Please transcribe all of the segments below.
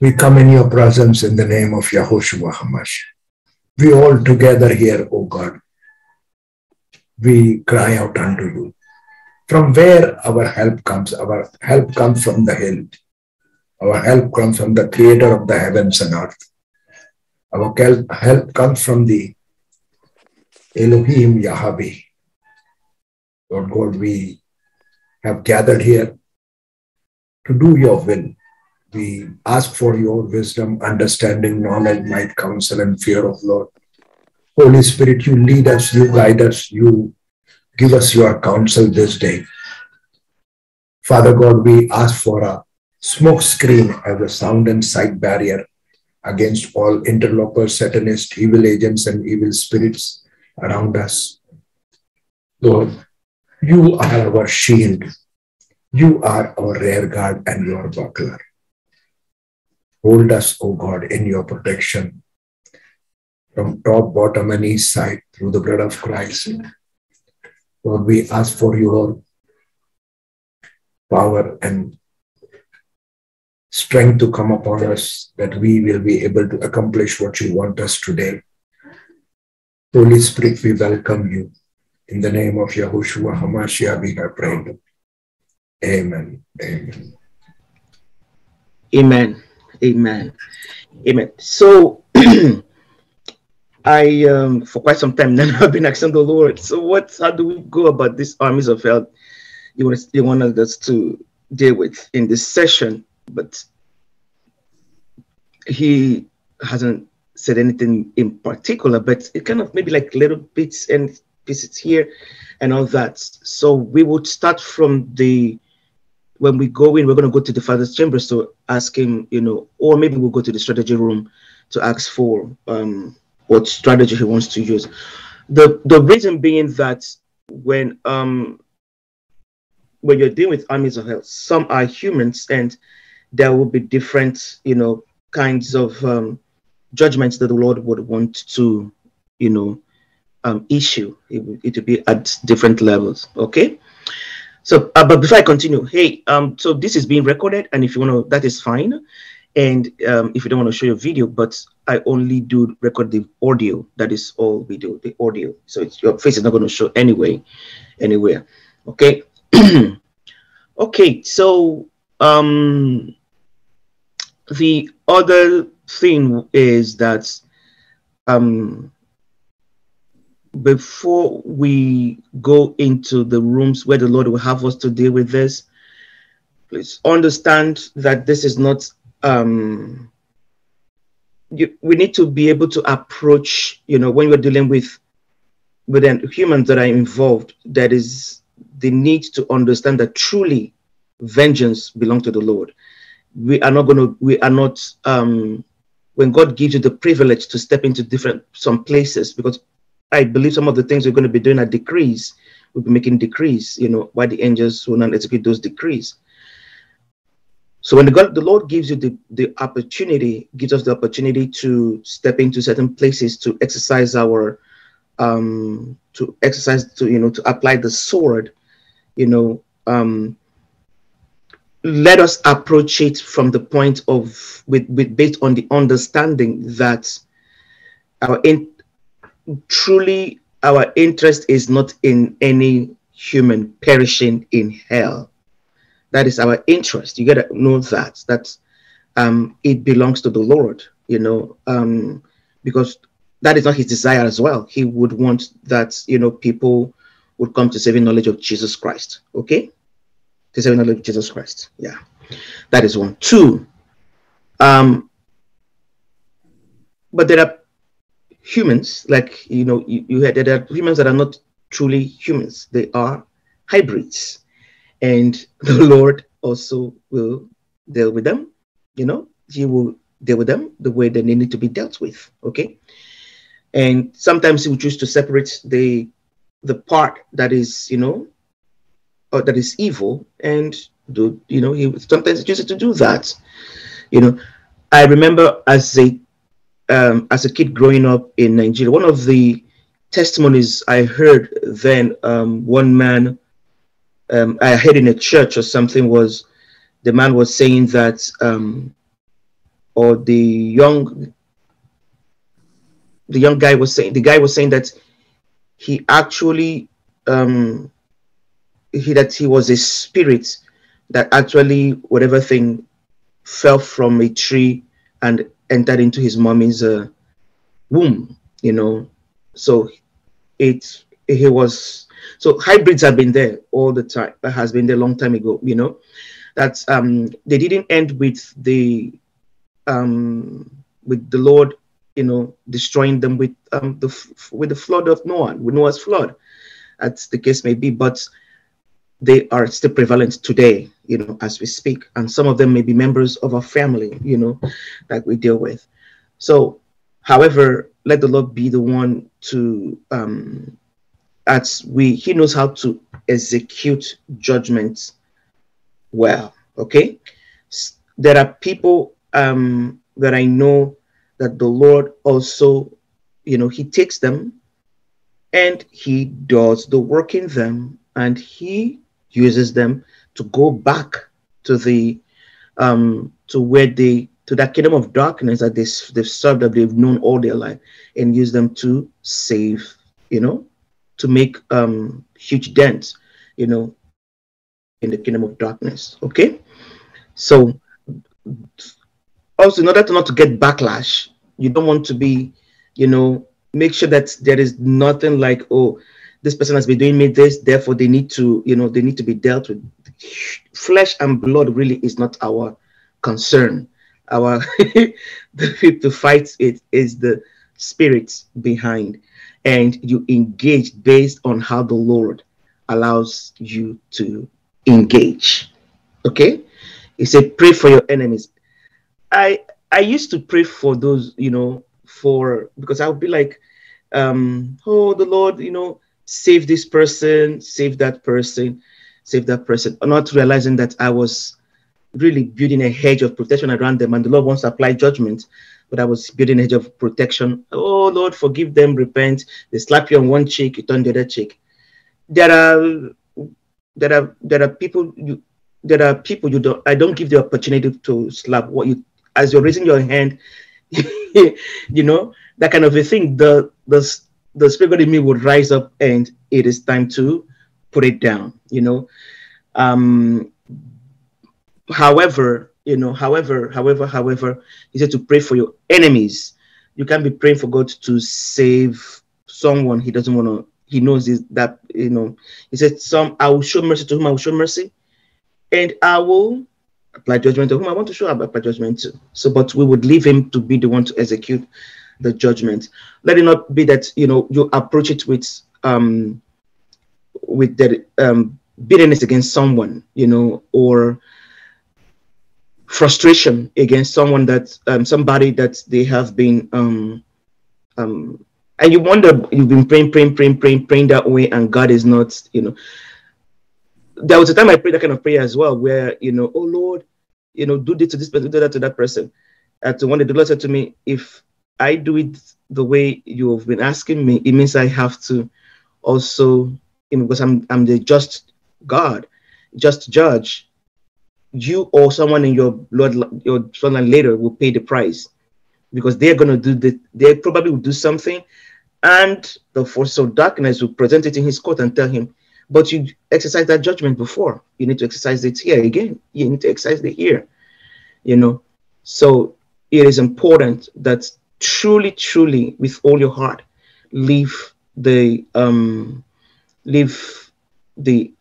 We come in your presence in the name of Yahushua Hamash. We all together here, O God, we cry out unto you. From where our help comes, our help comes from the hill. Our help comes from the creator of the heavens and earth. Our help comes from the Elohim Yahweh. Lord God, we have gathered here to do your will. We ask for your wisdom, understanding, knowledge, might, counsel, and fear of Lord. Holy Spirit, you lead us, you guide us, you give us your counsel this day. Father God, we ask for a smoke screen as a sound and sight barrier against all interlopers, satanists, evil agents, and evil spirits around us. Lord, you are our shield. You are our rear guard and your buckler. Hold us, O God, in your protection from top, bottom, and east side through the blood of Christ. Lord, we ask for your power and strength to come upon us that we will be able to accomplish what you want us today. Holy Spirit, we welcome you. In the name of Yahushua HaMashiach, we have prayed. Amen. Amen. Amen. Amen. Amen. So I um for quite some time now I've been asking the Lord. So what how do we go about these armies of hell you want you wanted us to deal with in this session? But he hasn't said anything in particular, but it kind of maybe like little bits and pieces here and all that. So we would start from the when we go in, we're going to go to the father's chambers to ask him, you know, or maybe we'll go to the strategy room to ask for um, what strategy he wants to use. The the reason being that when um when you're dealing with armies of hell, some are humans and there will be different, you know, kinds of um, judgments that the Lord would want to, you know, um, issue. It, it will be at different levels. Okay. So, uh, but before I continue, hey, um, so this is being recorded, and if you want to, that is fine. And um, if you don't want to show your video, but I only do record the audio. That is all we do, the audio. So it's your face is not going to show anyway, anywhere. Okay. okay. So um, the other thing is that um, before we go into the rooms where the Lord will have us to deal with this, please understand that this is not, um, you, we need to be able to approach, you know, when we're dealing with, with humans that are involved, that is the need to understand that truly vengeance belongs to the Lord. We are not going to, we are not, um, when God gives you the privilege to step into different, some places, because I believe some of the things we're going to be doing are decrees. We'll be making decrees, you know, why the angels will not execute those decrees. So when the God, the Lord gives you the, the opportunity, gives us the opportunity to step into certain places to exercise our, um, to exercise, to, you know, to apply the sword, you know, um, let us approach it from the point of, with, with based on the understanding that our in, truly our interest is not in any human perishing in hell. That is our interest. You gotta know that that um, it belongs to the Lord. You know, um, because that is not His desire as well. He would want that you know people would come to saving knowledge of Jesus Christ. Okay, to saving knowledge of Jesus Christ. Yeah, that is one. Two. Um, but there are humans, like you know, you, you had there are humans that are not truly humans; they are hybrids, and the Lord also will deal with them. You know, He will deal with them the way that they need to be dealt with. Okay, and sometimes He will choose to separate the the part that is, you know, or that is evil, and do you know He sometimes chooses to do that. You know, I remember as a um, as a kid growing up in Nigeria, one of the testimonies I heard then, um, one man um, I heard in a church or something was the man was saying that, um, or the young the young guy was saying the guy was saying that he actually um he that he was a spirit that actually whatever thing fell from a tree and entered into his mommy's uh, womb you know so it he was so hybrids have been there all the time has been there a long time ago you know that um they didn't end with the um with the lord you know, destroying them with um, the with the flood of Noah, with Noah's flood, as the case may be. But they are still prevalent today, you know, as we speak, and some of them may be members of our family, you know, that we deal with. So, however, let the Lord be the one to, um, as we, He knows how to execute judgments well. Okay, there are people um, that I know that the Lord also, you know, He takes them and He does the work in them and He uses them to go back to the um to where they to that kingdom of darkness that they, they've served that they've known all their life and use them to save you know to make um huge dents you know in the kingdom of darkness okay? So also in order to not to get backlash you don't want to be you know make sure that there is nothing like oh this person has been doing me this therefore they need to you know they need to be dealt with. Flesh and blood really is not our concern. Our the to fight it is the spirit behind. And you engage based on how the lord allows you to engage. Okay? He said pray for your enemies. I I used to pray for those, you know, for because I would be like, um, oh, the Lord, you know, save this person, save that person, save that person, not realizing that I was really building a hedge of protection around them, and the Lord wants to apply judgment. But I was building a hedge of protection. Oh Lord, forgive them, repent. They slap you on one cheek, you turn the other cheek. There are there are there are people you there are people you don't I don't give the opportunity to slap what you as you're raising your hand, you know, that kind of a thing, the the the spirit in me would rise up and it is time to put it down, you know. Um however, you know, however, however, however, he said to pray for your enemies. You can't be praying for God to save someone he doesn't want to he knows that you know he said some i will show mercy to whom i will show mercy and i will apply judgment to whom I want to show apply judgment to. So, but we would leave him to be the one to execute the judgment. Let it not be that you know you approach it with um with the um bitterness against someone, you know, or frustration against someone that um somebody that they have been um um and you wonder you've been praying, praying, praying, praying, praying that way, and God is not, you know, there was a time I prayed that kind of prayer as well, where you know, oh Lord, you know, do this to this person, do that to that person. And to one day the Lord said to me, if I do it the way you have been asking me, it means I have to also, you know, because I'm I'm the just God, just judge. You or someone in your blood, your bloodline later will pay the price because they're going to do the, they probably will do something and the force of darkness will present it in his court and tell him, but you exercise that judgment before. You need to exercise it here again. You need to exercise it here. You know, so it is important that truly, truly, with all your heart, leave the um, leave the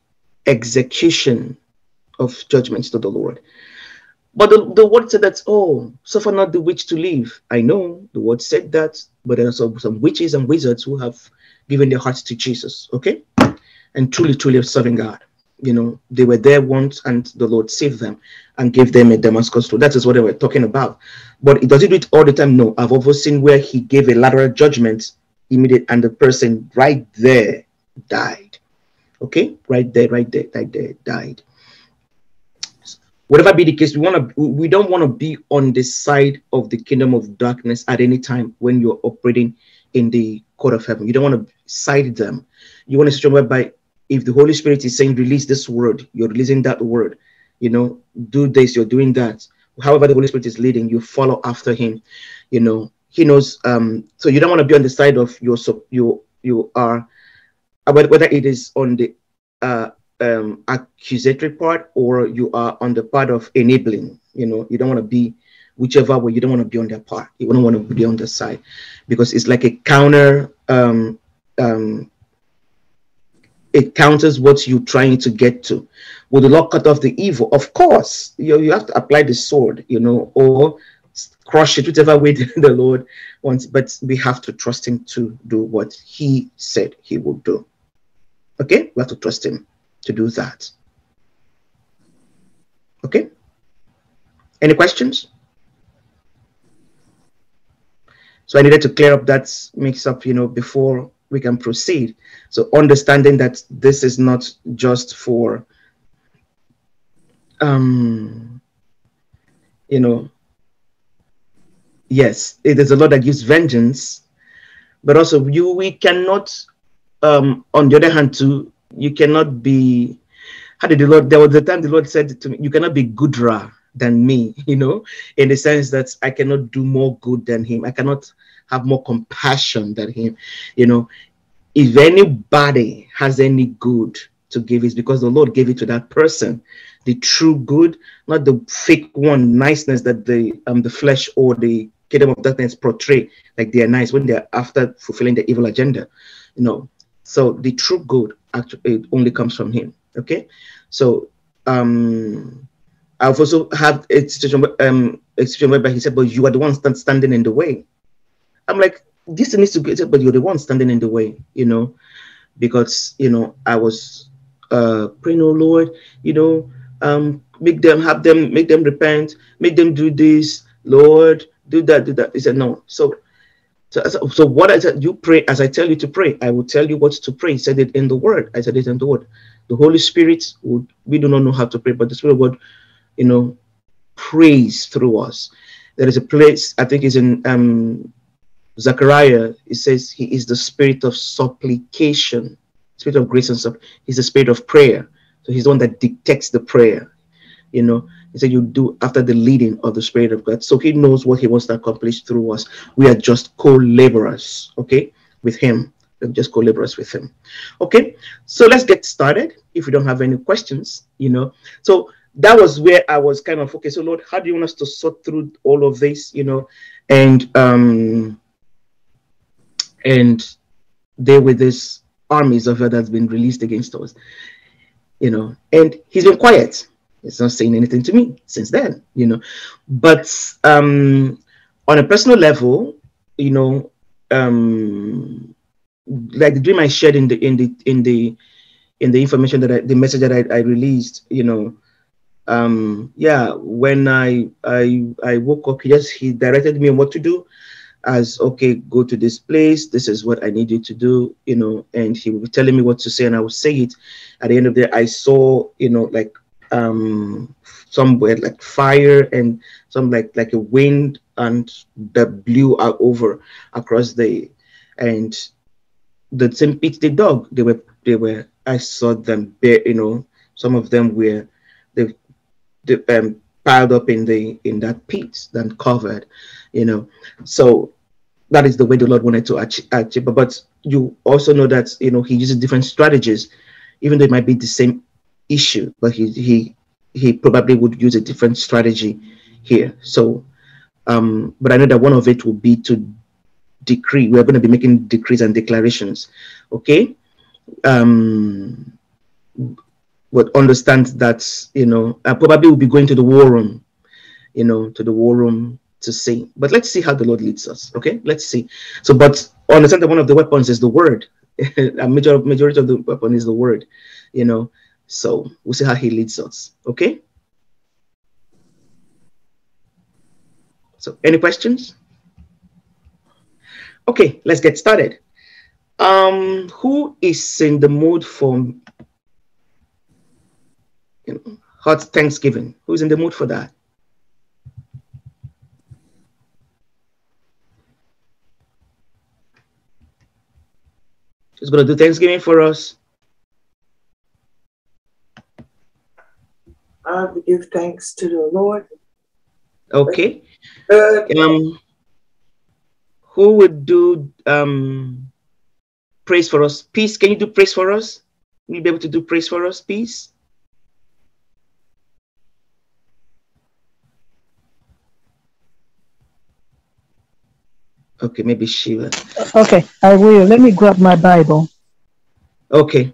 execution of judgments to the Lord. But the, the word said that, oh, suffer not the witch to live. I know the word said that, but there are some, some witches and wizards who have given their hearts to Jesus. Okay and truly, truly serving God. You know, they were there once and the Lord saved them and gave them a Damascus road. That is what they were talking about. But it does he do it all the time? No. I've also seen where he gave a lateral judgment immediate and the person right there died. Okay, right there, right there, right there, died. Whatever be the case, we want to we don't want to be on the side of the kingdom of darkness at any time when you're operating in the court of heaven. You don't want to side them. You want to situation whereby if the Holy Spirit is saying, release this word, you're releasing that word, you know, do this, you're doing that. however the Holy Spirit is leading, you follow after him. You know, he knows um so you don't want to be on the side of your so you you are whether it is on the uh um accusatory part or you are on the part of enabling you know you don't want to be whichever way you don't want to be on their part you don't want to be on their side because it's like a counter um um it counters what you're trying to get to. Will the Lord cut off the evil? Of course, you, you have to apply the sword, you know, or crush it, whichever way the Lord wants. But we have to trust Him to do what He said He would do. Okay, we have to trust Him to do that. Okay. Any questions? So I needed to clear up that mix up, you know, before we can proceed. So understanding that this is not just for, um, you know, yes, it is a Lord that gives vengeance, but also you we cannot. Um, on the other hand, too, you cannot be. How did the Lord? There was the time the Lord said to me, "You cannot be goodra than me." You know, in the sense that I cannot do more good than Him. I cannot have more compassion than him. You know, if anybody has any good to give, it's because the Lord gave it to that person. The true good, not the fake one, niceness that the um the flesh or the kingdom of darkness portray, like they are nice when they're after fulfilling the evil agenda. You know, so the true good actually only comes from him. Okay. So um I've also had a situation um a situation whereby he said, But you are the one stand, standing in the way. I'm like, this needs to get but you're the one standing in the way, you know, because you know, I was uh praying, oh Lord, you know, um, make them have them, make them repent, make them do this, Lord, do that, do that. He said, No. So so, so what I said, you pray as I tell you to pray. I will tell you what to pray. He said it in the word. I said it in the word. The Holy Spirit would we do not know how to pray, but the Spirit of God, you know, prays through us. There is a place, I think is in um Zechariah, it says he is the spirit of supplication, spirit of grace and stuff. He's the spirit of prayer. So he's the one that dictates the prayer. You know, he said you do after the leading of the Spirit of God. So he knows what he wants to accomplish through us. We are just co-laborers, okay, with him. We're just co-laborers with him. Okay, so let's get started. If you don't have any questions, you know. So that was where I was kind of okay. So Lord, how do you want us to sort through all of this, you know? And um and there were these armies of God that's been released against us, you know, and he's been quiet. He's not saying anything to me since then, you know. But um, on a personal level, you know, um, like the dream I shared in the in the in the in the information that I, the message that I, I released, you know, um, yeah, when I I I woke up, he just he directed me on what to do as okay go to this place this is what i need you to do you know and he would be telling me what to say and i would say it. At the end of the day i saw you know like um somewhere like fire and some like like a wind and that blew out over across the and the same pit the dog they were they were i saw them bear you know some of them were they, they um piled up in the in that pit then covered you know. So that is the way the lord wanted to achieve but you also know that you know he uses different strategies. Even though it might be the same issue but he he he probably would use a different strategy here. So um but i know that one of it will be to decree. We're going to be making decrees and declarations okay? Um but understand that you know I probably will be going to the war room you know to the war room to see. But let's see how the Lord leads us. Okay, let's see. So, but understand that one of the weapons is the word. a major majority of the weapon is the word. You know, so we'll see how He leads us. Okay. So, any questions? Okay, let's get started. Um, who is in the mood for you know hot Thanksgiving? Who's in the mood for that? Just going to do Thanksgiving for us. I give thanks to the Lord Okay. Good. Um, who would do um praise for us? Peace, can you do praise for us? Will you be able to do praise for us, peace? Okay, maybe Sheila. Okay, I will. Let me grab my Bible. Okay.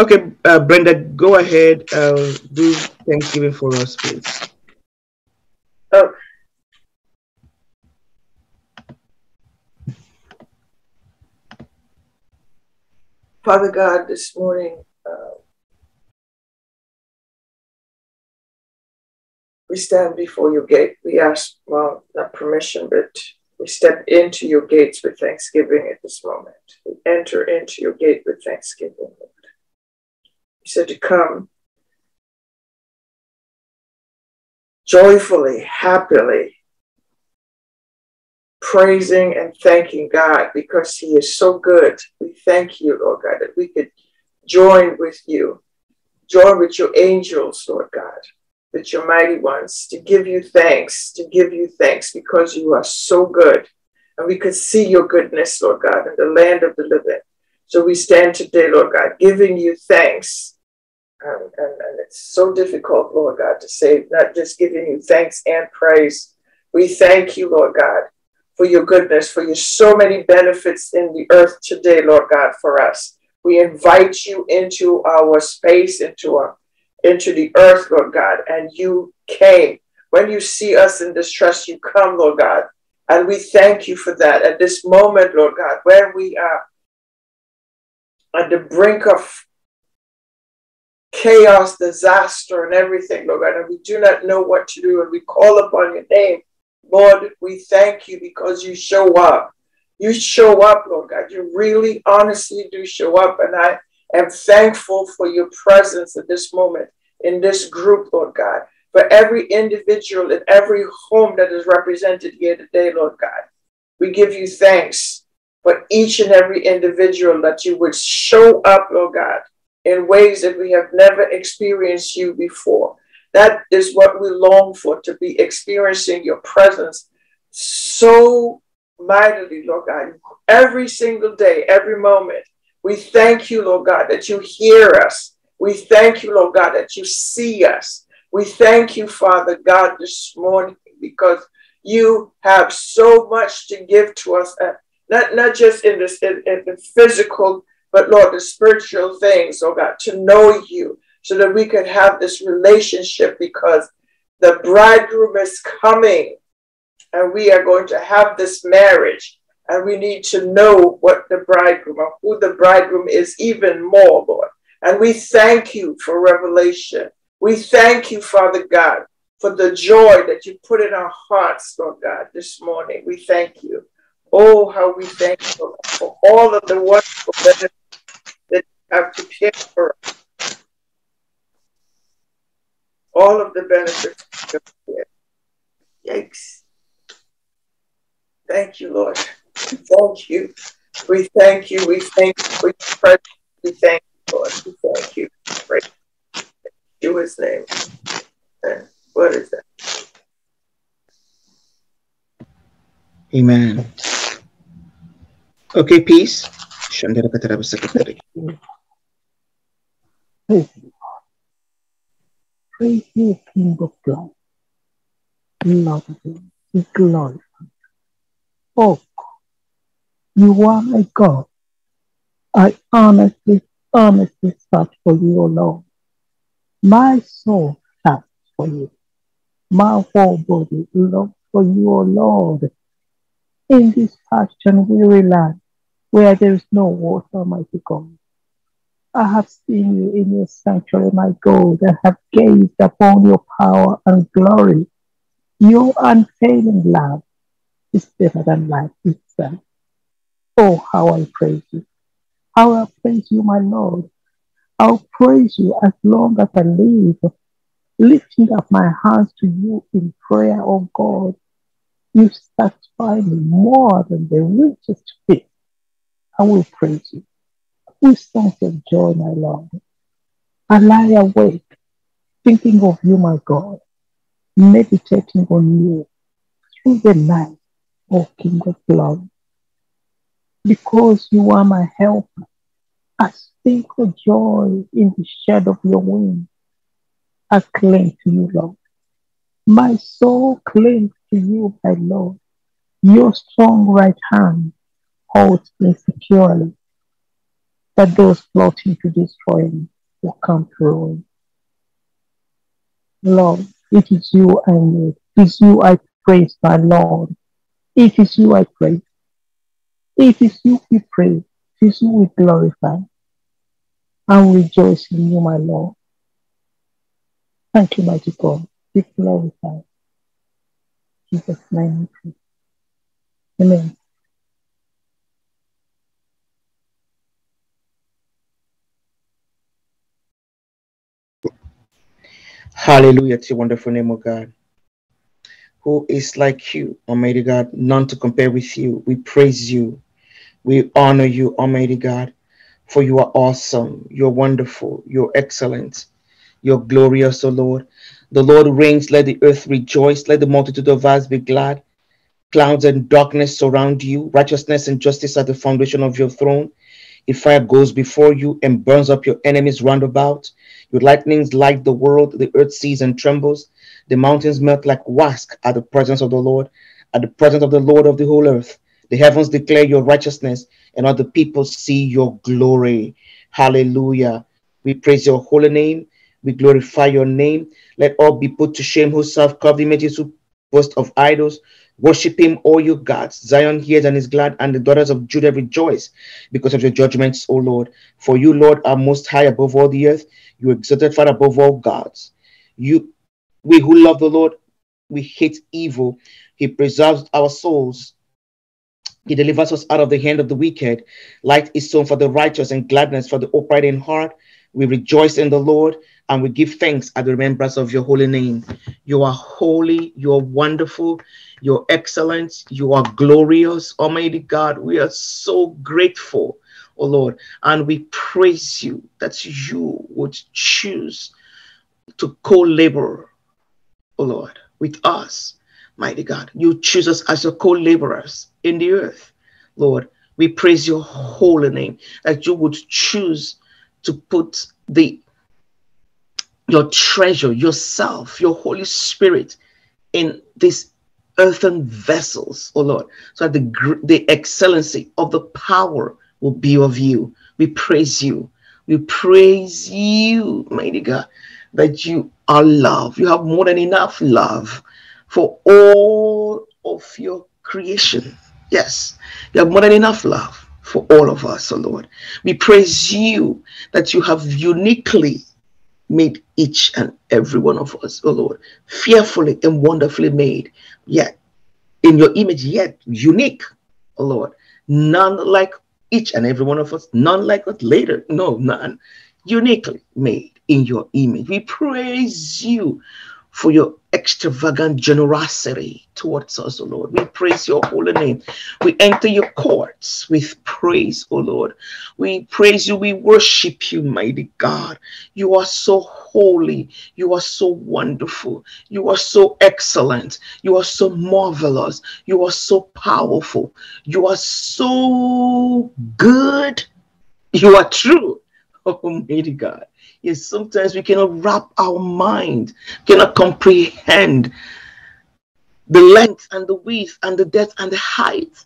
Okay, uh, Brenda, go ahead. Uh, do Thanksgiving for us, please. Oh. Father God, this morning, we stand before your gate. We ask, well, not permission, but we step into your gates with thanksgiving at this moment. We enter into your gate with thanksgiving, Lord. You said to come joyfully, happily, praising and thanking God because He is so good. We thank you, Lord God, that we could join with you, join with your angels, Lord God, with your mighty ones, to give you thanks, to give you thanks because you are so good. And we could see your goodness, Lord God, in the land of the living. So we stand today, Lord God, giving you thanks and, and it's so difficult, Lord God, to say, not just giving you thanks and praise. We thank you, Lord God, for your goodness, for your so many benefits in the earth today, Lord God, for us. We invite you into our space, into our into the earth, Lord God, and you came. When you see us in distress, you come, Lord God. And we thank you for that at this moment, Lord God, where we are at the brink of chaos, disaster, and everything, Lord God, and we do not know what to do, and we call upon your name. Lord, we thank you because you show up. You show up, Lord God. You really, honestly do show up. And I am thankful for your presence at this moment in this group, Lord God, for every individual in every home that is represented here today, Lord God. We give you thanks for each and every individual that you would show up, Lord God, in ways that we have never experienced you before. That is what we long for to be experiencing your presence so mightily, Lord God, every single day, every moment. We thank you, Lord God, that you hear us. We thank you, Lord God, that you see us. We thank you, Father God, this morning because you have so much to give to us, uh, not, not just in this in, in the physical but Lord, the spiritual things, oh God, to know you so that we can have this relationship because the bridegroom is coming and we are going to have this marriage. And we need to know what the bridegroom or who the bridegroom is even more, Lord. And we thank you for revelation. We thank you, Father God, for the joy that you put in our hearts, Lord God, this morning. We thank you. Oh, how we thank you for all of the wonderful benefits that you have prepared for us all of the benefits. Yikes. Thank you, Lord. Thank you. We thank you. We thank you for your presence. We thank you, Lord. We thank you. Praise you his name. And what is that? Amen. Okay, peace. Praise you, Lord. Praise you, King of glory. Lord of Lords, be glorified. Oh God, you are my God. I honestly, honestly search for you, O Lord. My soul thirsts for you. My whole body longs for you, O Lord. In this parched and weary land, where there is no water, Almighty God. I have seen you in your sanctuary, my God. and have gazed upon your power and glory. Your unfailing love is better than life itself. Oh, how I praise you. How I praise you, my Lord. I'll praise you as long as I live, lifting up my hands to you in prayer, oh God. You satisfy me more than the richest feast. I will praise you with songs of joy, my Lord. I lie awake thinking of you, my God, meditating on you through the night, O King of glory. Because you are my helper, I sing for joy in the shadow of your wings. I cling to you, Lord. My soul clings to you, my Lord. Your strong right hand holds me securely, that those plotting to destroy me will come to ruin. Lord, it is you I need. It is you I praise, my Lord. It is you I praise. It is you we praise. It is you we glorify. and rejoice in you, my Lord. Thank you, mighty God. Be glorified. Jesus' name we pray. Amen. Hallelujah to your wonderful name, O God. Who is like you, Almighty God? None to compare with you. We praise you. We honor you, Almighty God, for you are awesome. You're wonderful. You're excellent. You're glorious, O Lord. The Lord reigns. Let the earth rejoice. Let the multitude of us be glad. Clouds and darkness surround you. Righteousness and justice are the foundation of your throne. If fire goes before you and burns up your enemies round about, your lightnings light the world, the earth sees and trembles. The mountains melt like wax at the presence of the Lord, at the presence of the Lord of the whole earth. The heavens declare your righteousness, and all the people see your glory. Hallelujah. We praise your holy name. We glorify your name. Let all be put to shame who serve carved images, who boast of idols. Worship him, all you gods. Zion hears and is glad, and the daughters of Judah rejoice because of your judgments, O Lord. For you, Lord, are most high above all the earth. You exalted far above all gods. You, we who love the Lord, we hate evil. He preserves our souls. He delivers us out of the hand of the wicked. Light is sown for the righteous and gladness for the upright in heart. We rejoice in the Lord and we give thanks at the remembrance of your holy name. You are holy, you are wonderful, you're excellent, you are glorious. Almighty God, we are so grateful, oh Lord, and we praise you that you would choose to co labor, oh Lord, with us, mighty God. You choose us as your co laborers in the earth, Lord. We praise your holy name that you would choose to put the your treasure, yourself, your Holy Spirit in these earthen vessels, oh Lord, so that the, the excellency of the power will be of you. We praise you. We praise you, mighty God, that you are love. You have more than enough love for all of your creation. Yes, you have more than enough love for all of us, oh Lord. We praise you that you have uniquely made each and every one of us, oh Lord, fearfully and wonderfully made, yet in your image, yet unique, oh Lord. None like each and every one of us, none like us later. No, none. Uniquely made in your image. We praise you for your extravagant generosity towards us, O Lord. We praise your holy name. We enter your courts with praise, O Lord. We praise you. We worship you, mighty God. You are so holy. You are so wonderful. You are so excellent. You are so marvelous. You are so powerful. You are so good. You are true, Almighty God. Yes, sometimes we cannot wrap our mind, cannot comprehend the length and the width and the depth and the height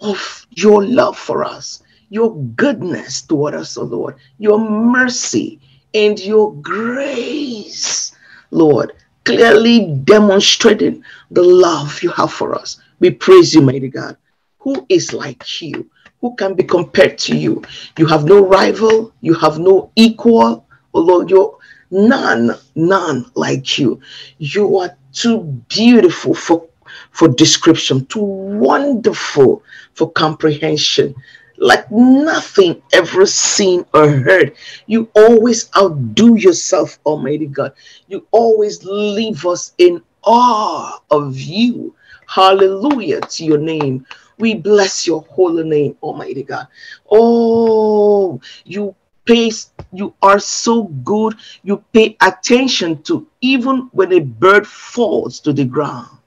of your love for us, your goodness toward us, oh Lord, your mercy and your grace, Lord, clearly demonstrating the love you have for us. We praise you, mighty God. Who is like you? Who can be compared to you? You have no rival, you have no equal, Oh Lord, you're none, none like you. You are too beautiful for, for description, too wonderful for comprehension. Like nothing ever seen or heard. You always outdo yourself, Almighty God. You always leave us in awe of you. Hallelujah to your name. We bless your holy name, Almighty God. Oh, you pace you are so good. You pay attention to even when a bird falls to the ground.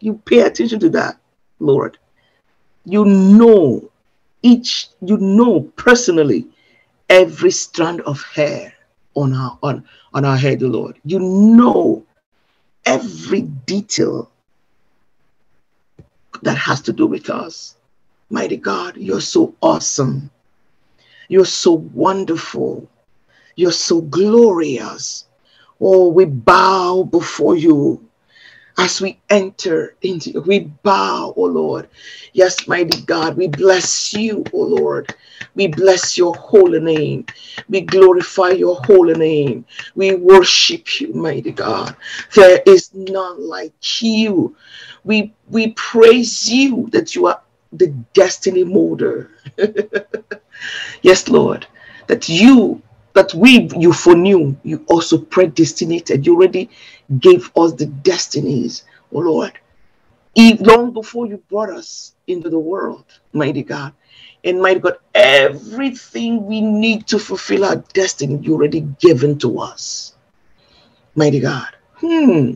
You pay attention to that, Lord. You know each, you know personally every strand of hair on our on, on our head, Lord. You know every detail that has to do with us. Mighty God, you're so awesome. You're so wonderful. You're so glorious. Oh, we bow before you. As we enter into we bow oh lord. Yes mighty god we bless you oh lord. We bless your holy name. We glorify your holy name. We worship you mighty god. There is none like you. We we praise you that you are the destiny molder yes lord that you that we you foreknew, you also predestinated. You already gave us the destinies, oh Lord. Long before you brought us into the world, mighty God. And mighty God, everything we need to fulfill our destiny, you already given to us. Mighty God. Hmm.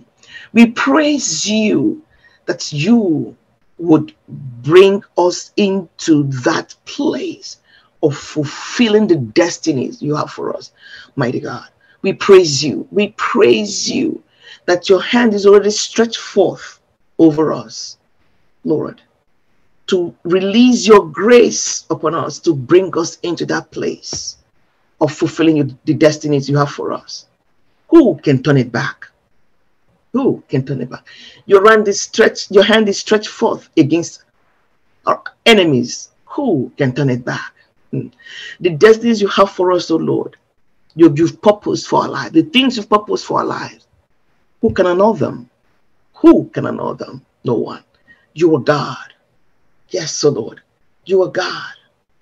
We praise you that you would bring us into that place of fulfilling the destinies you have for us, mighty God. We praise you. We praise you that your hand is already stretched forth over us, Lord, to release your grace upon us to bring us into that place of fulfilling the destinies you have for us. Who can turn it back? Who can turn it back? Your hand is stretched, your hand is stretched forth against our enemies. Who can turn it back? Mm. The destinies you have for us, oh Lord, you, you've purposed for our lives, the things you've purposed for our lives. Who can annul them? Who can annul them? No one. You are God. Yes, oh Lord. You are God.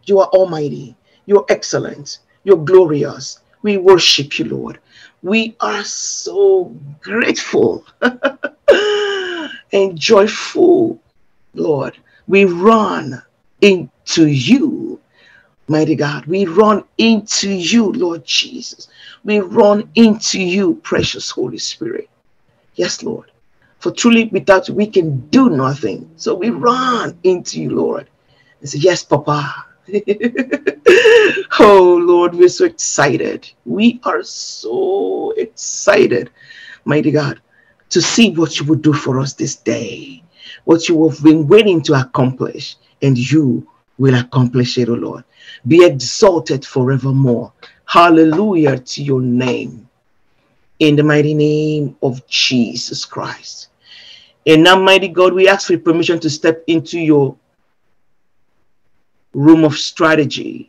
You are almighty. You're excellent. You're glorious. We worship you, Lord. We are so grateful and joyful, Lord. We run into you Mighty God, we run into you, Lord Jesus. We run into you, precious Holy Spirit. Yes, Lord. For truly, without you, we can do nothing. So we run into you, Lord, and say, Yes, Papa. oh, Lord, we're so excited. We are so excited, mighty God, to see what you will do for us this day, what you have been waiting to accomplish, and you will accomplish it, O Lord be exalted forevermore. Hallelujah to your name. In the mighty name of Jesus Christ. And now, mighty God, we ask for permission to step into your room of strategies.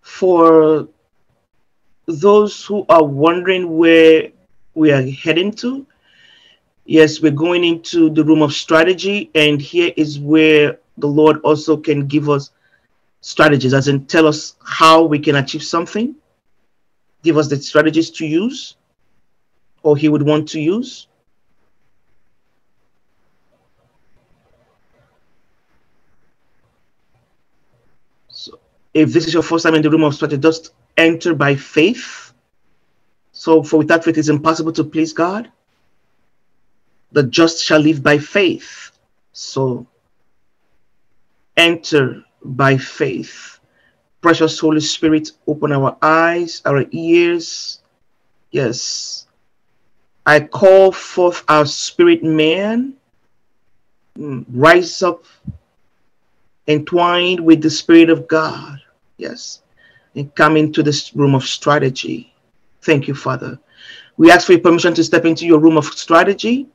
For those who are wondering where we are heading to, yes, we're going into the room of strategy, and here is where the Lord also can give us strategies, as in tell us how we can achieve something, give us the strategies to use, or He would want to use. So, if this is your first time in the room of strategy, just enter by faith. So, for without faith, it's impossible to please God. The just shall live by faith. So, enter by faith. Precious Holy Spirit, open our eyes, our ears. Yes. I call forth our spirit man. Mm, rise up, entwined with the Spirit of God. Yes and come into this room of strategy. Thank you, Father. We ask for your permission to step into your room of strategy.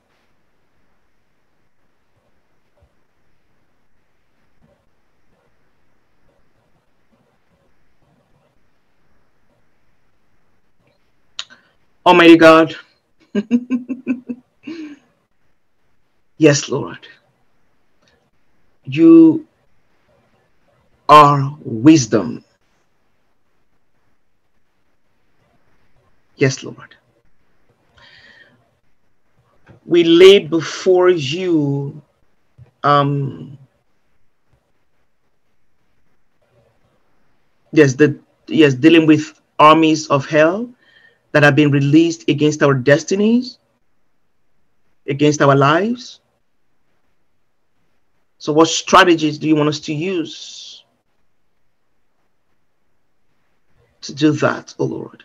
Almighty God. yes, Lord. You are wisdom. Yes, Lord. we lay before you um yes the yes dealing with armies of hell that have been released against our destinies against our lives so what strategies do you want us to use to do that oh lord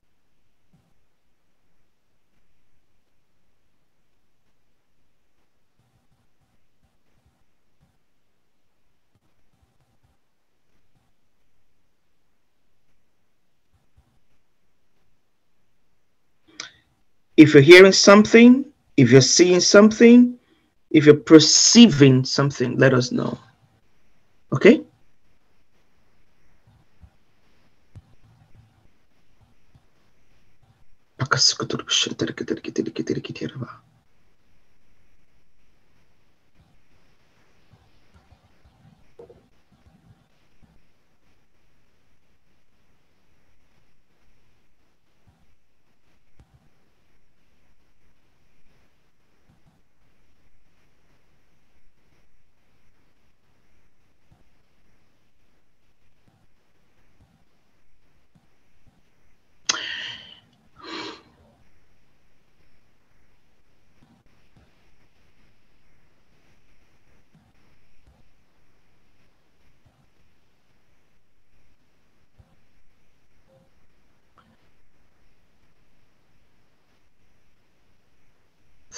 If you're hearing something, if you're seeing something, if you're perceiving something, let us know. Okay?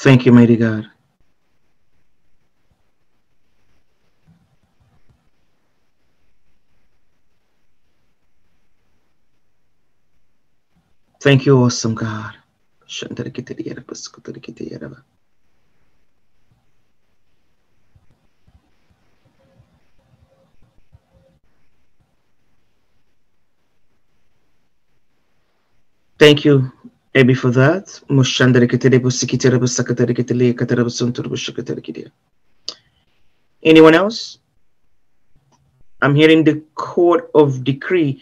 Thank you, mighty God. Thank you, awesome God. Thank you, Abby, for that. Anyone else? I'm hearing the court of decree.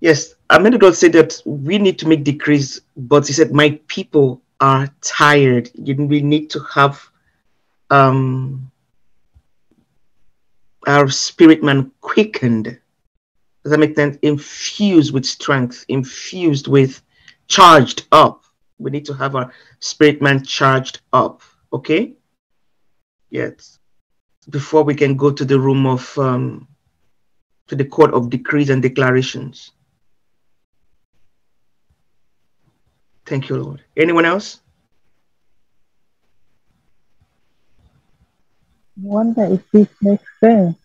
Yes, God said that we need to make decrees, but he said, My people are tired. We need to have um, our spirit man quickened. Does that make sense? Infused with strength, infused with charged up. We need to have our spirit man charged up. Okay? Yes. Before we can go to the room of um, to the court of decrees and declarations. Thank you, Lord. Anyone else? I wonder if this makes sense.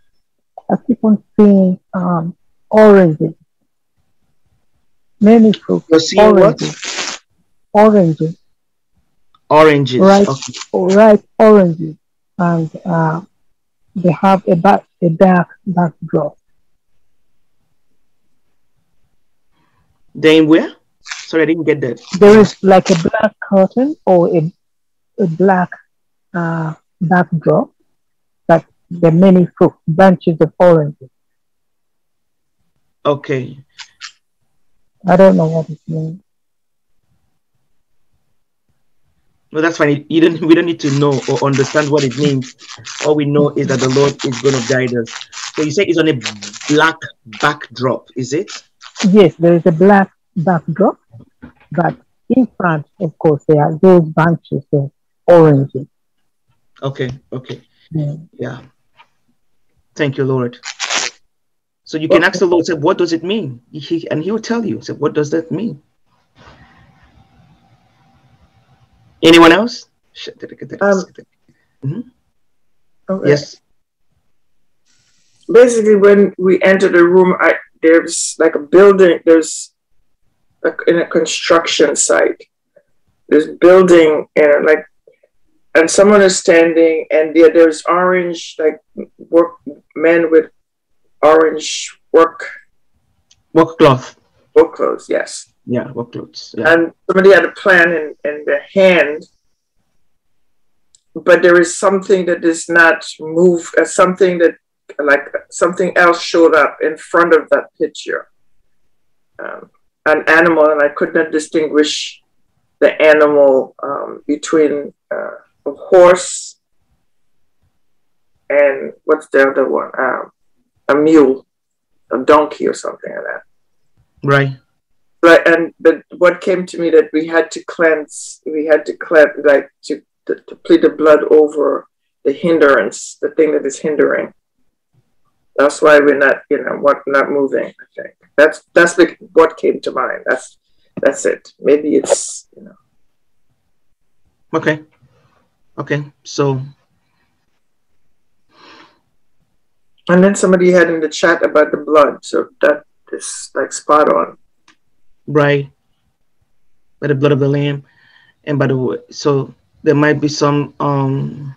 I keep on seeing um, oranges. Many fruits. You're seeing oranges. Oranges. Oranges. Ripe, Okay. ripe oranges. And uh, they have a, back, a dark backdrop. Then where? Sorry, I didn't get that. There is like a black curtain or a, a black uh, backdrop, like the many fruit, branches of oranges. Okay. I don't know what it means. No, that's fine. You don't. We don't need to know or understand what it means. All we know is that the Lord is going to guide us. So you say it's on a black backdrop, is it? Yes, there is a black backdrop, but in front, of course, there are those branches of oranges. Okay. Okay. Yeah. Yeah. Thank you, Lord. So you can ask the Lord, say, what does it mean? He, and he will tell you. Say, what does that mean? Anyone else? Um, Mhm. Okay. Yes. Basically, when we enter the room, I, there's like a building. There's like in a construction site. There's building and like, and someone is standing, and there, there's orange like work men with orange work Work cloth. work clothes. Yes, Yeah, work clothes. Yeah. and somebody had a plan in, in their hand, but there is something that does not move. Uh, something that like something else showed up in front of that picture. Um, an animal, and I could not distinguish the animal um, between uh, a horse and what's the other one? Um, a mule, a donkey, or something like that. Right. Right, and but what came to me that we had to cleanse, we had to cleanse, like to, to, to plead the blood over the hindrance, the thing that is hindering. That's why we're not, you know, what not moving. I think that's that's the, what came to mind. That's that's it. Maybe it's you know. Okay. Okay. So And then somebody had in the chat about the blood, so that is like spot on. right by the blood of the lamb and by the wo- so there might be some um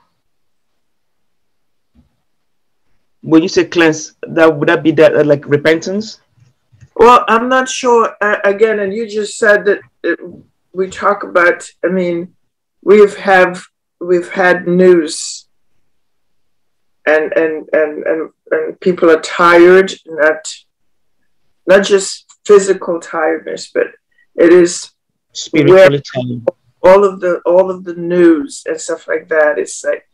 when you say cleanse that would that be that uh, like repentance Well, I'm not sure. Uh, again, and you just said that it, we talk about. I mean, we've have we've had news, and and and and and people are tired. Not not just physical tiredness, but it is spiritually tired. all of the all of the news and stuff like that. It's like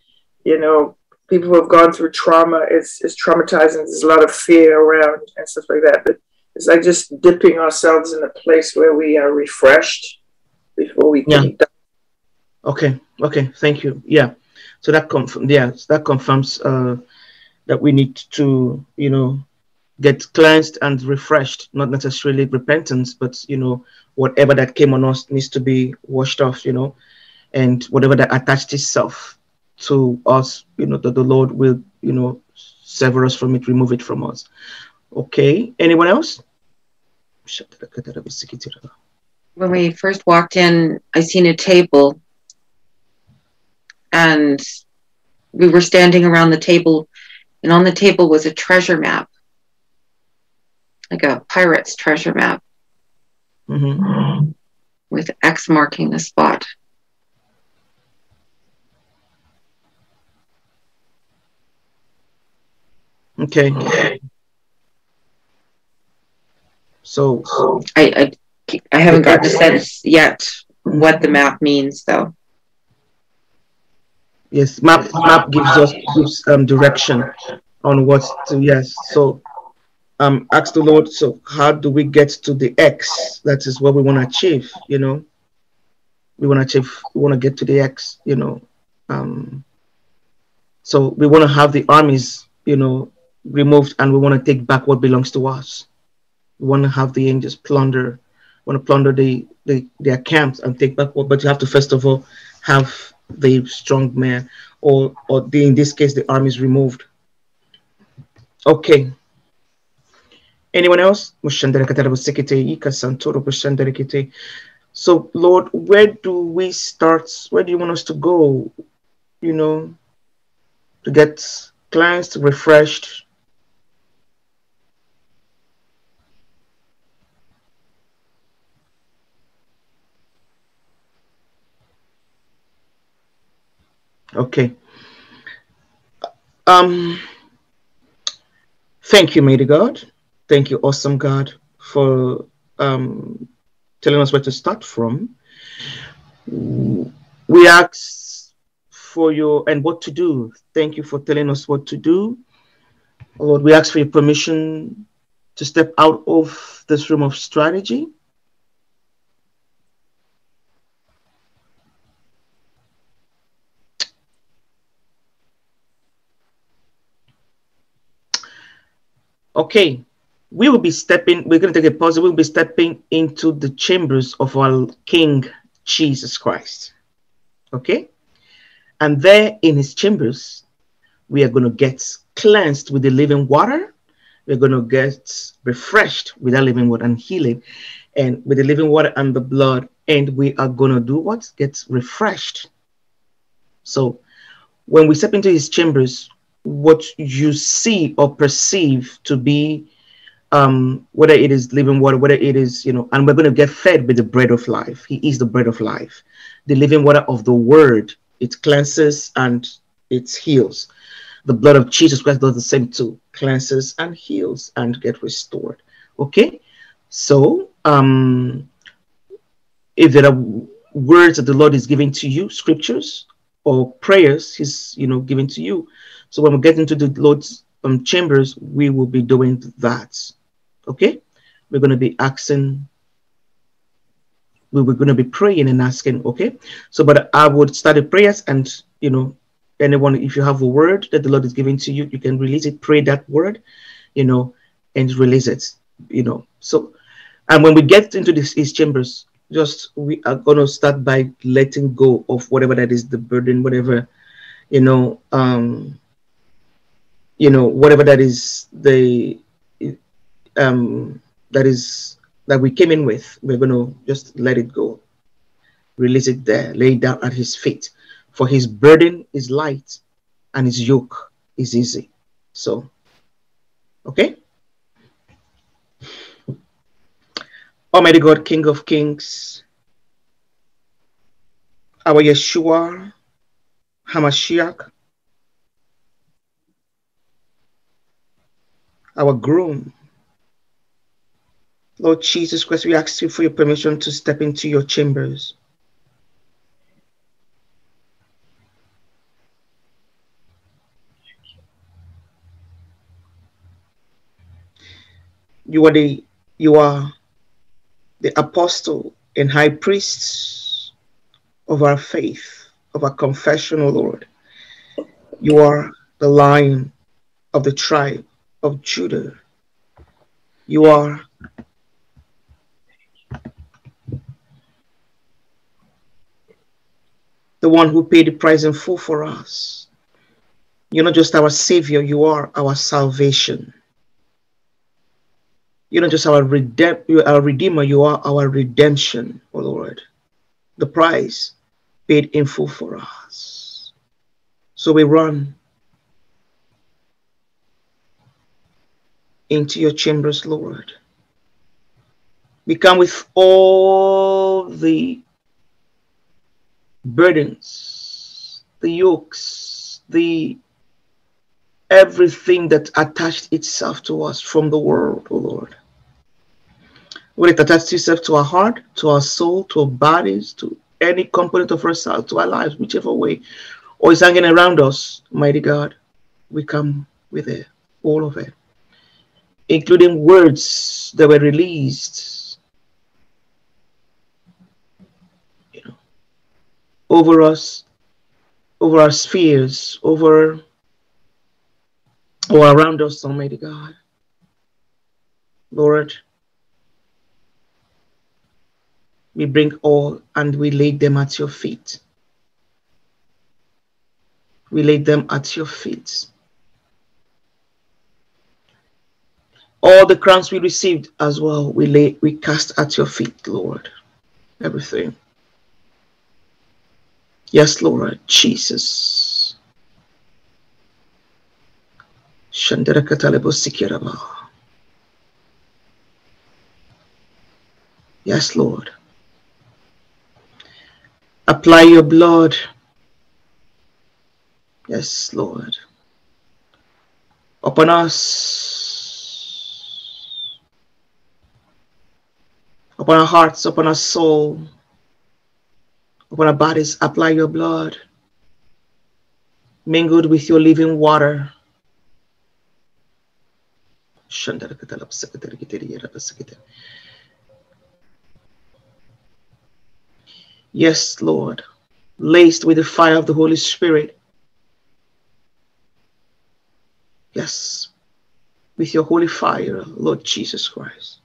you know people who have gone through trauma. It's it's traumatizing. There's a lot of fear around and stuff like that. But it's like just dipping ourselves in a place where we are refreshed before we can. Okay, okay, thank you. Yeah, so that confirms. Yeah, that confirms uh, that we need to, you know, get cleansed and refreshed. Not necessarily repentance, but you know, whatever that came on us needs to be washed off. You know, and whatever that attached itself to us, you know, that the Lord will, you know, sever us from it, remove it from us. Okay. Anyone else? when we first walked in, I seen a table and we were standing around the table and on the table was a treasure map. Like a pirate's treasure map Mhm. with X marking the spot. Okay. So I I, I haven't gotten a sense yet what the map means though. Yes, map map gives us gives um direction on what to yes. So um ask the Lord, so how do we get to the X? That is what we want to achieve, you know. We want to achieve we want to get to the X, you know. Um so we want to have the armies, you know, removed and we want to take back what belongs to us. We want to have the angels plunder, want to plunder the, the their camps and take back what but you have to first of all have the strong man or or the, in this case the army is removed. Okay. Anyone else? So lord where do we start? Where do you want us to go you know to get cleansed refreshed Okay. Um thank you, mighty God. Thank you, awesome God, for um telling us where to start from. We ask for your and what to do. Thank you for telling us what to do. Lord, we ask for your permission to step out of this room of strategy. Okay, we will be stepping, we're going to take a pause. We'll be stepping into the chambers of our King Jesus Christ. Okay? And there in his chambers, we are going to get cleansed with the living water. We're going to get refreshed with that living water and healing, and with the living water and the blood. And we are going to do what? Get refreshed. So when we step into his chambers, what you see or perceive to be um, whether it is living water, whether it is, you know, and we're going to get fed with the bread of life. He is the bread of life, the living water of the word. It cleanses and it heals. The blood of Jesus Christ does the same too, cleanses and heals and get restored. Okay, so um, if there are words that the Lord is giving to you, scriptures or prayers, He's you know giving to you. So when we get into the Lord's um, chambers, we will be doing that. Okay, we're going to be asking. We were going to be praying and asking. Okay, so but I would start the prayers and you know anyone if you have a word that the Lord is giving to you, you can release it. Pray that word, you know, and release it. You know, so and when we get into this, these chambers, just we are going to start by letting go of whatever that is the burden, whatever you know, um, you know, whatever that is the um, that is that we came in with, we're going to just let it go, release it there, lay it down at His feet. For His burden is light, and His yoke is easy. So, okay. Almighty God, King of Kings, our Yeshua, Hamashiach, our groom. Lord Jesus Christ, we ask you for your permission to step into your chambers. You are the you are the apostle and high priest of our faith, of our confession, O Lord. You are the lion of the tribe of Judah. You are the one who paid the price in full for us. You're not just our Savior, you are our salvation. You're not just our, our Redeemer, you are our redemption, O Lord. The price paid in full for us. So we run into your chambers, Lord. We come with all the burdens, the yokes, the everything that attached itself to us from the world, oh Lord. When it attached itself to our heart, to our soul, to our bodies, to any component of ourselves, to our lives, whichever way, or is hanging around us, mighty God, we come with it, all of it, including words that were released, you know, over us, over our spheres, over or around us, Almighty God. Lord, we bring all and we lay them at your feet. We lay them at your feet. All the crowns we received as well, we lay, we cast at your feet, Lord. Everything. Yes, Lord Jesus. Yes, Lord. Apply your blood. Yes, Lord. Upon us. Upon our hearts, upon our soul, upon our bodies, apply your blood. Mingled with your living water. Yes, Lord, laced with the fire of the Holy Spirit. Yes, with your holy fire, Lord Jesus Christ,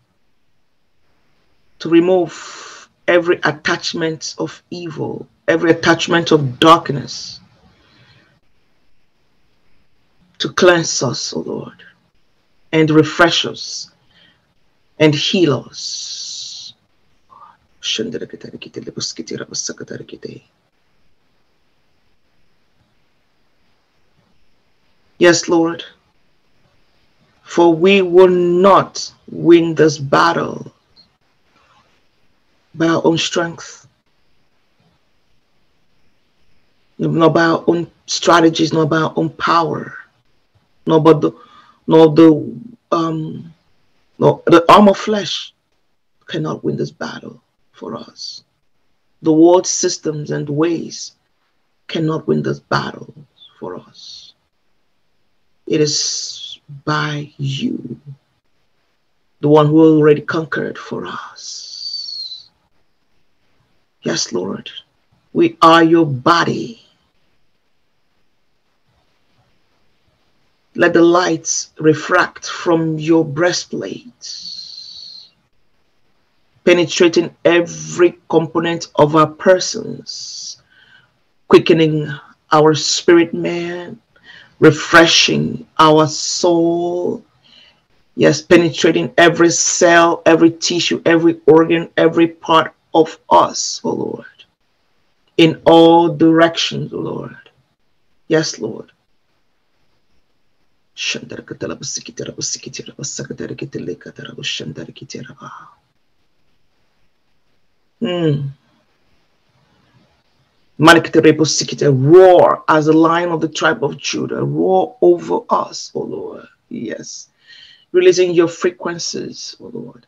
to remove every attachment of evil, every attachment of darkness, to cleanse us, O oh Lord and refresh us and heal us. Yes, Lord. For we will not win this battle by our own strength, not by our own strategies, not by our own power, nor but the nor the um no the arm of flesh cannot win this battle for us. The world systems and ways cannot win this battle for us. It is by you, the one who already conquered for us. Yes, Lord, we are your body. Let the lights refract from your breastplate penetrating every component of our persons, quickening our spirit man, refreshing our soul. Yes, penetrating every cell, every tissue, every organ, every part of us, oh Lord, in all directions, oh Lord. Yes, Lord. Mm. Roar as a lion of the tribe of Judah. Roar over us, O Lord. Yes. Releasing your frequencies, O Lord.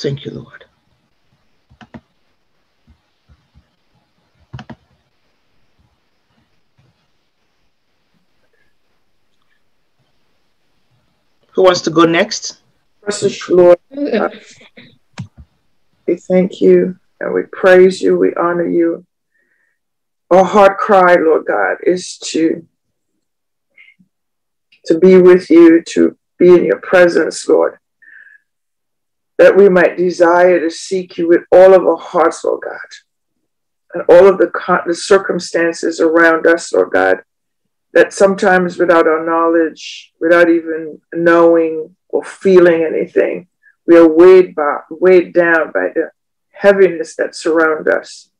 Thank you, Lord. Who wants to go next? Precious Lord, we thank you and we praise you, we honor you. Our heart cry, Lord God, is to, to be with you, to be in your presence, Lord, that we might desire to seek you with all of our hearts, Lord God, and all of the, the circumstances around us, Lord God, that sometimes without our knowledge, without even knowing or feeling anything. We are weighed, by, weighed down by the heaviness that surrounds us.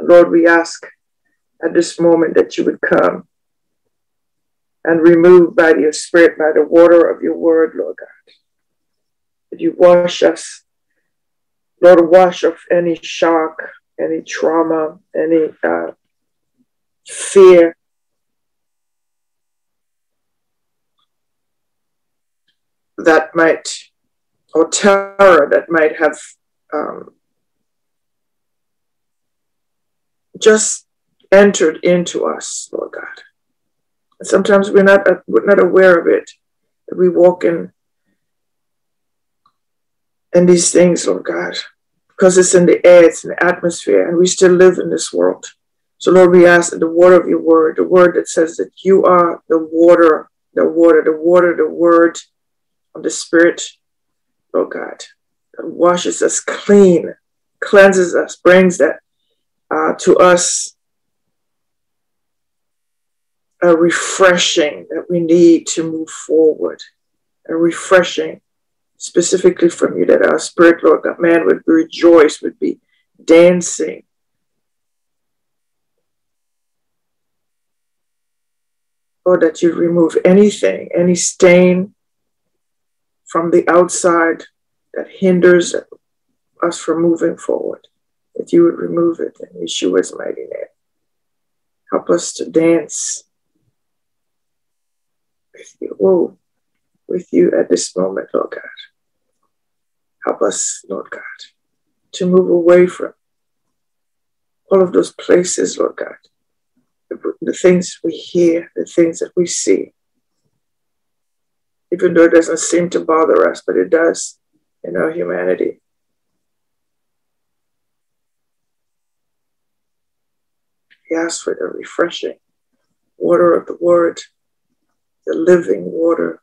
Lord, we ask at this moment that you would come and remove by your spirit, by the water of your word, Lord God. That you wash us, Lord, wash off any shock, any trauma, any uh, fear, that might, or terror that might have um, just entered into us, Lord God. And sometimes we're not, we're not aware of it. We walk in, in these things, Lord God, because it's in the air, it's in the atmosphere, and we still live in this world. So, Lord, we ask that the water of your word, the word that says that you are the water, the water, the water, the word of the Spirit, oh God, that washes us clean, cleanses us, brings that uh, to us a refreshing that we need to move forward, a refreshing specifically from you, that our spirit, Lord God, man would rejoice, would be dancing. Or that you remove anything, any stain, from the outside that hinders us from moving forward, that you would remove it in Yeshua's mighty name. Help us to dance with you, whoa, with you at this moment, Lord God. Help us, Lord God, to move away from all of those places, Lord God, the, the things we hear, the things that we see, even though it doesn't seem to bother us, but it does in our humanity. He asks for the refreshing water of the word, the living water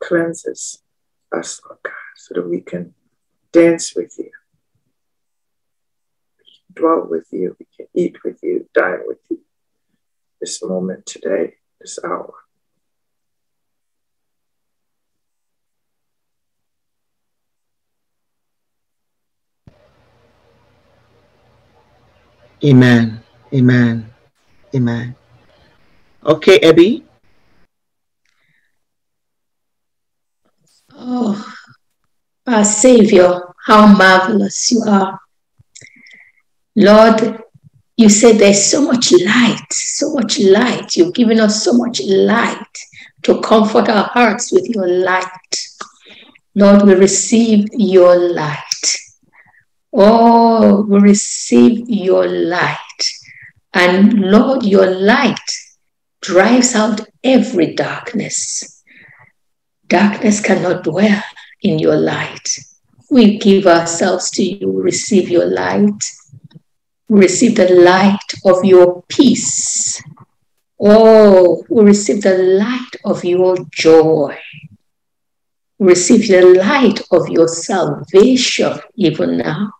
cleanses us, Lord God, so that we can dance with you, we can dwell with you, we can eat with you, dine with you this moment today, this hour. Amen. Amen. Amen. Okay, Abby. Oh, our Savior, how marvelous you are. Lord, you said there's so much light, so much light. You've given us so much light to comfort our hearts with your light. Lord, we receive your light. Oh, we receive your light. And Lord, your light drives out every darkness. Darkness cannot dwell in your light. We give ourselves to you, receive your light. Receive the light of your peace. Oh, we receive the light of your joy. We receive the light of your salvation even now.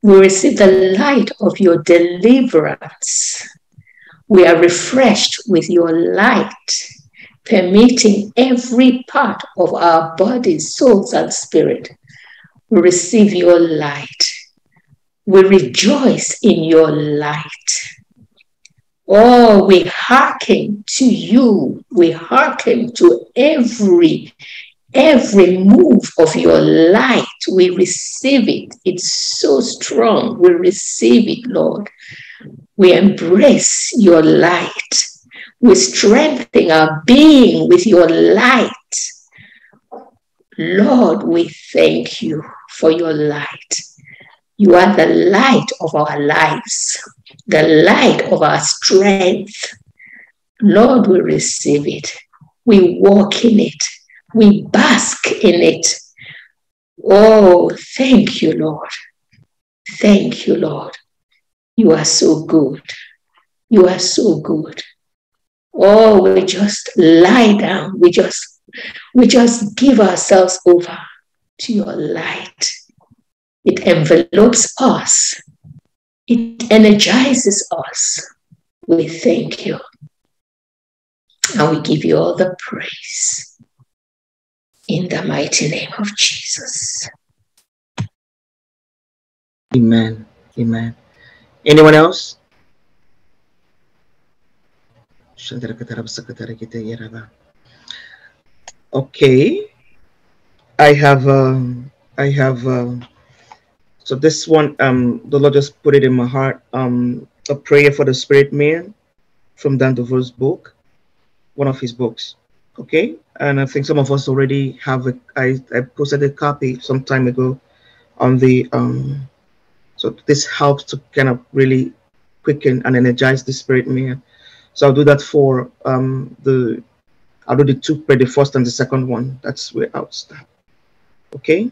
We receive the light of your deliverance. We are refreshed with your light, permeating every part of our bodies, souls, and spirit. We receive your light. We rejoice in your light. Oh, we hearken to you. We hearken to every every move of your light. We receive it. It's so strong. We receive it, Lord. We embrace your light. We strengthen our being with your light. Lord, we thank you for your light. You are the light of our lives, the light of our strength. Lord, we receive it. We walk in it. We bask in it. Oh, thank you, Lord. Thank you, Lord. You are so good. You are so good. Oh, we just lie down. We just we just give ourselves over to your light. It envelopes us. It energizes us. We thank you. And we give you all the praise. In the mighty name of Jesus. Amen. Amen. Anyone else? Okay. I have um I have um so this one um the Lord just put it in my heart um a prayer for the spirit man from Dan Duval's book, one of his books. Okay, and I think some of us already have a I, I posted a copy some time ago on the um so this helps to kind of really quicken and energize the spirit man. So I'll do that for um the I'll do the two prayer, the first and the second one. That's where I'll start. Okay.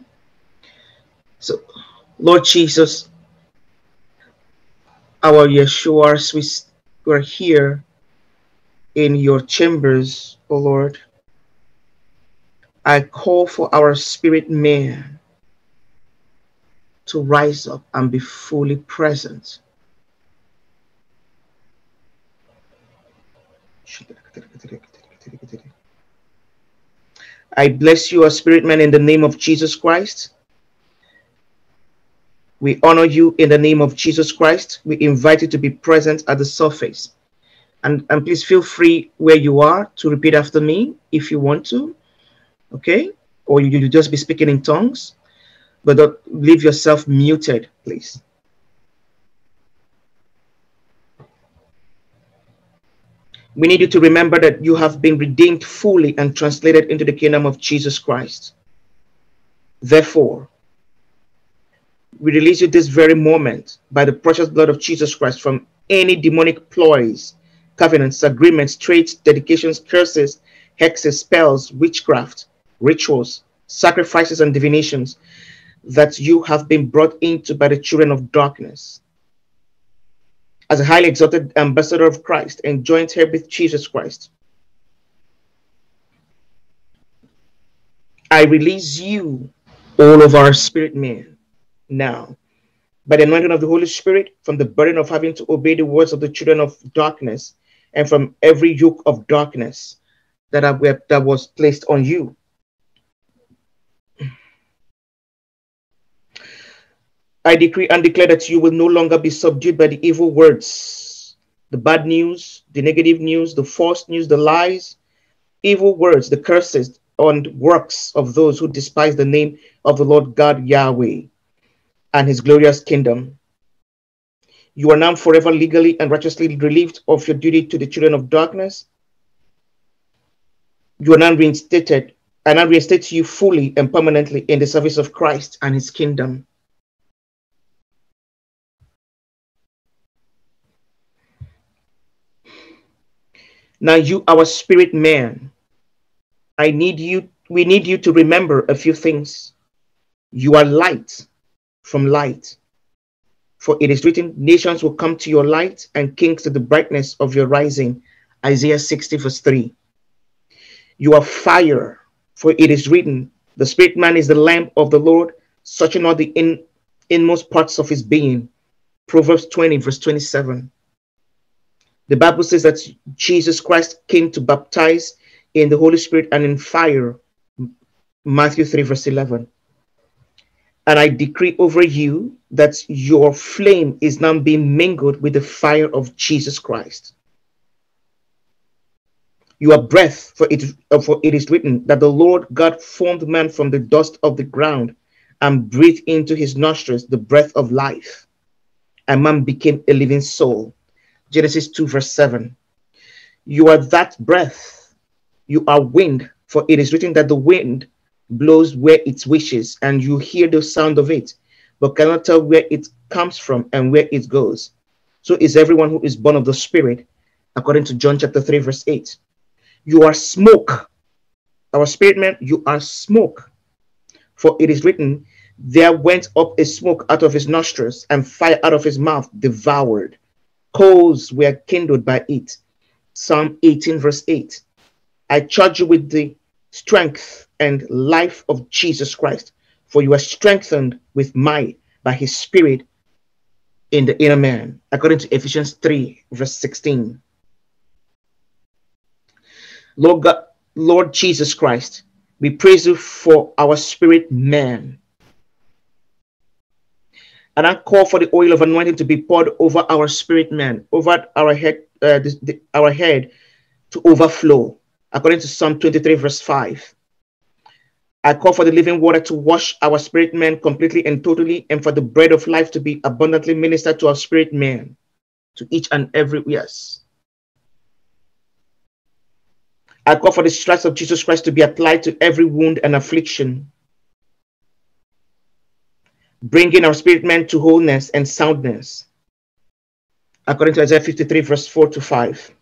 So Lord Jesus, our Yeshua, we we're here in your chambers, O Lord. I call for our spirit man to rise up and be fully present. I bless you, our spirit man, in the name of Jesus Christ. We honor you in the name of Jesus Christ. We invite you to be present at the surface. And, and please feel free where you are to repeat after me if you want to. Okay? Or you, you just be speaking in tongues, but don't leave yourself muted, please. We need you to remember that you have been redeemed fully and translated into the kingdom of Jesus Christ. Therefore, we release you this very moment by the precious blood of Jesus Christ from any demonic ploys, covenants, agreements, traits, dedications, curses, hexes, spells, witchcraft, rituals, sacrifices, and divinations that you have been brought into by the children of darkness. As a highly exalted ambassador of Christ and joint heir with Jesus Christ. I release you, all of our spirit man, now, by the anointing of the Holy Spirit, from the burden of having to obey the words of the children of darkness, and from every yoke of darkness that, I, that was placed on you. I decree and declare that you will no longer be subdued by the evil words, the bad news, the negative news, the false news, the lies, evil words, the curses, and works of those who despise the name of the Lord God Yahweh and his glorious kingdom. You are now forever legally and righteously relieved of your duty to the children of darkness. You are now reinstated, and I reinstate you fully and permanently in the service of Christ and his kingdom. Now, you, our spirit man, I need you, we need you to remember a few things. You are light from light. For it is written, Nations will come to your light, and kings to the brightness of your rising. Isaiah 60, verse 3. You are fire, for it is written, The spirit man is the lamp of the Lord, searching all the in, inmost parts of his being. Proverbs 20, verse 27. The Bible says that Jesus Christ came to baptize in the Holy Spirit and in fire. Matthew 3, verse 11. And I decree over you that your flame is now being mingled with the fire of Jesus Christ. You are breath, for it, uh, for it is written that the Lord God formed man from the dust of the ground and breathed into his nostrils the breath of life. And man became a living soul. Genesis 2, verse 7. You are that breath. You are wind, for it is written that the wind blows where it wishes, and you hear the sound of it, but cannot tell where it comes from and where it goes. So is everyone who is born of the Spirit, according to John chapter 3, verse 8. You are smoke. Our spirit man, you are smoke. For it is written, There went up a smoke out of his nostrils, and fire out of his mouth devoured coals were kindled by it. Psalm 18, verse 8. I charge you with the strength and life of Jesus Christ, for you are strengthened with might by his spirit in the inner man, according to Ephesians 3, verse 16. Lord God, Lord Jesus Christ, we praise you for our spirit man and I call for the oil of anointing to be poured over our spirit man, over our head, uh, the, the, our head to overflow, according to Psalm 23, verse 5. I call for the living water to wash our spirit man completely and totally, and for the bread of life to be abundantly ministered to our spirit man, to each and every yes. I call for the stripes of Jesus Christ to be applied to every wound and affliction, bringing our spirit man to wholeness and soundness, according to Isaiah 53, verse 4 to 5.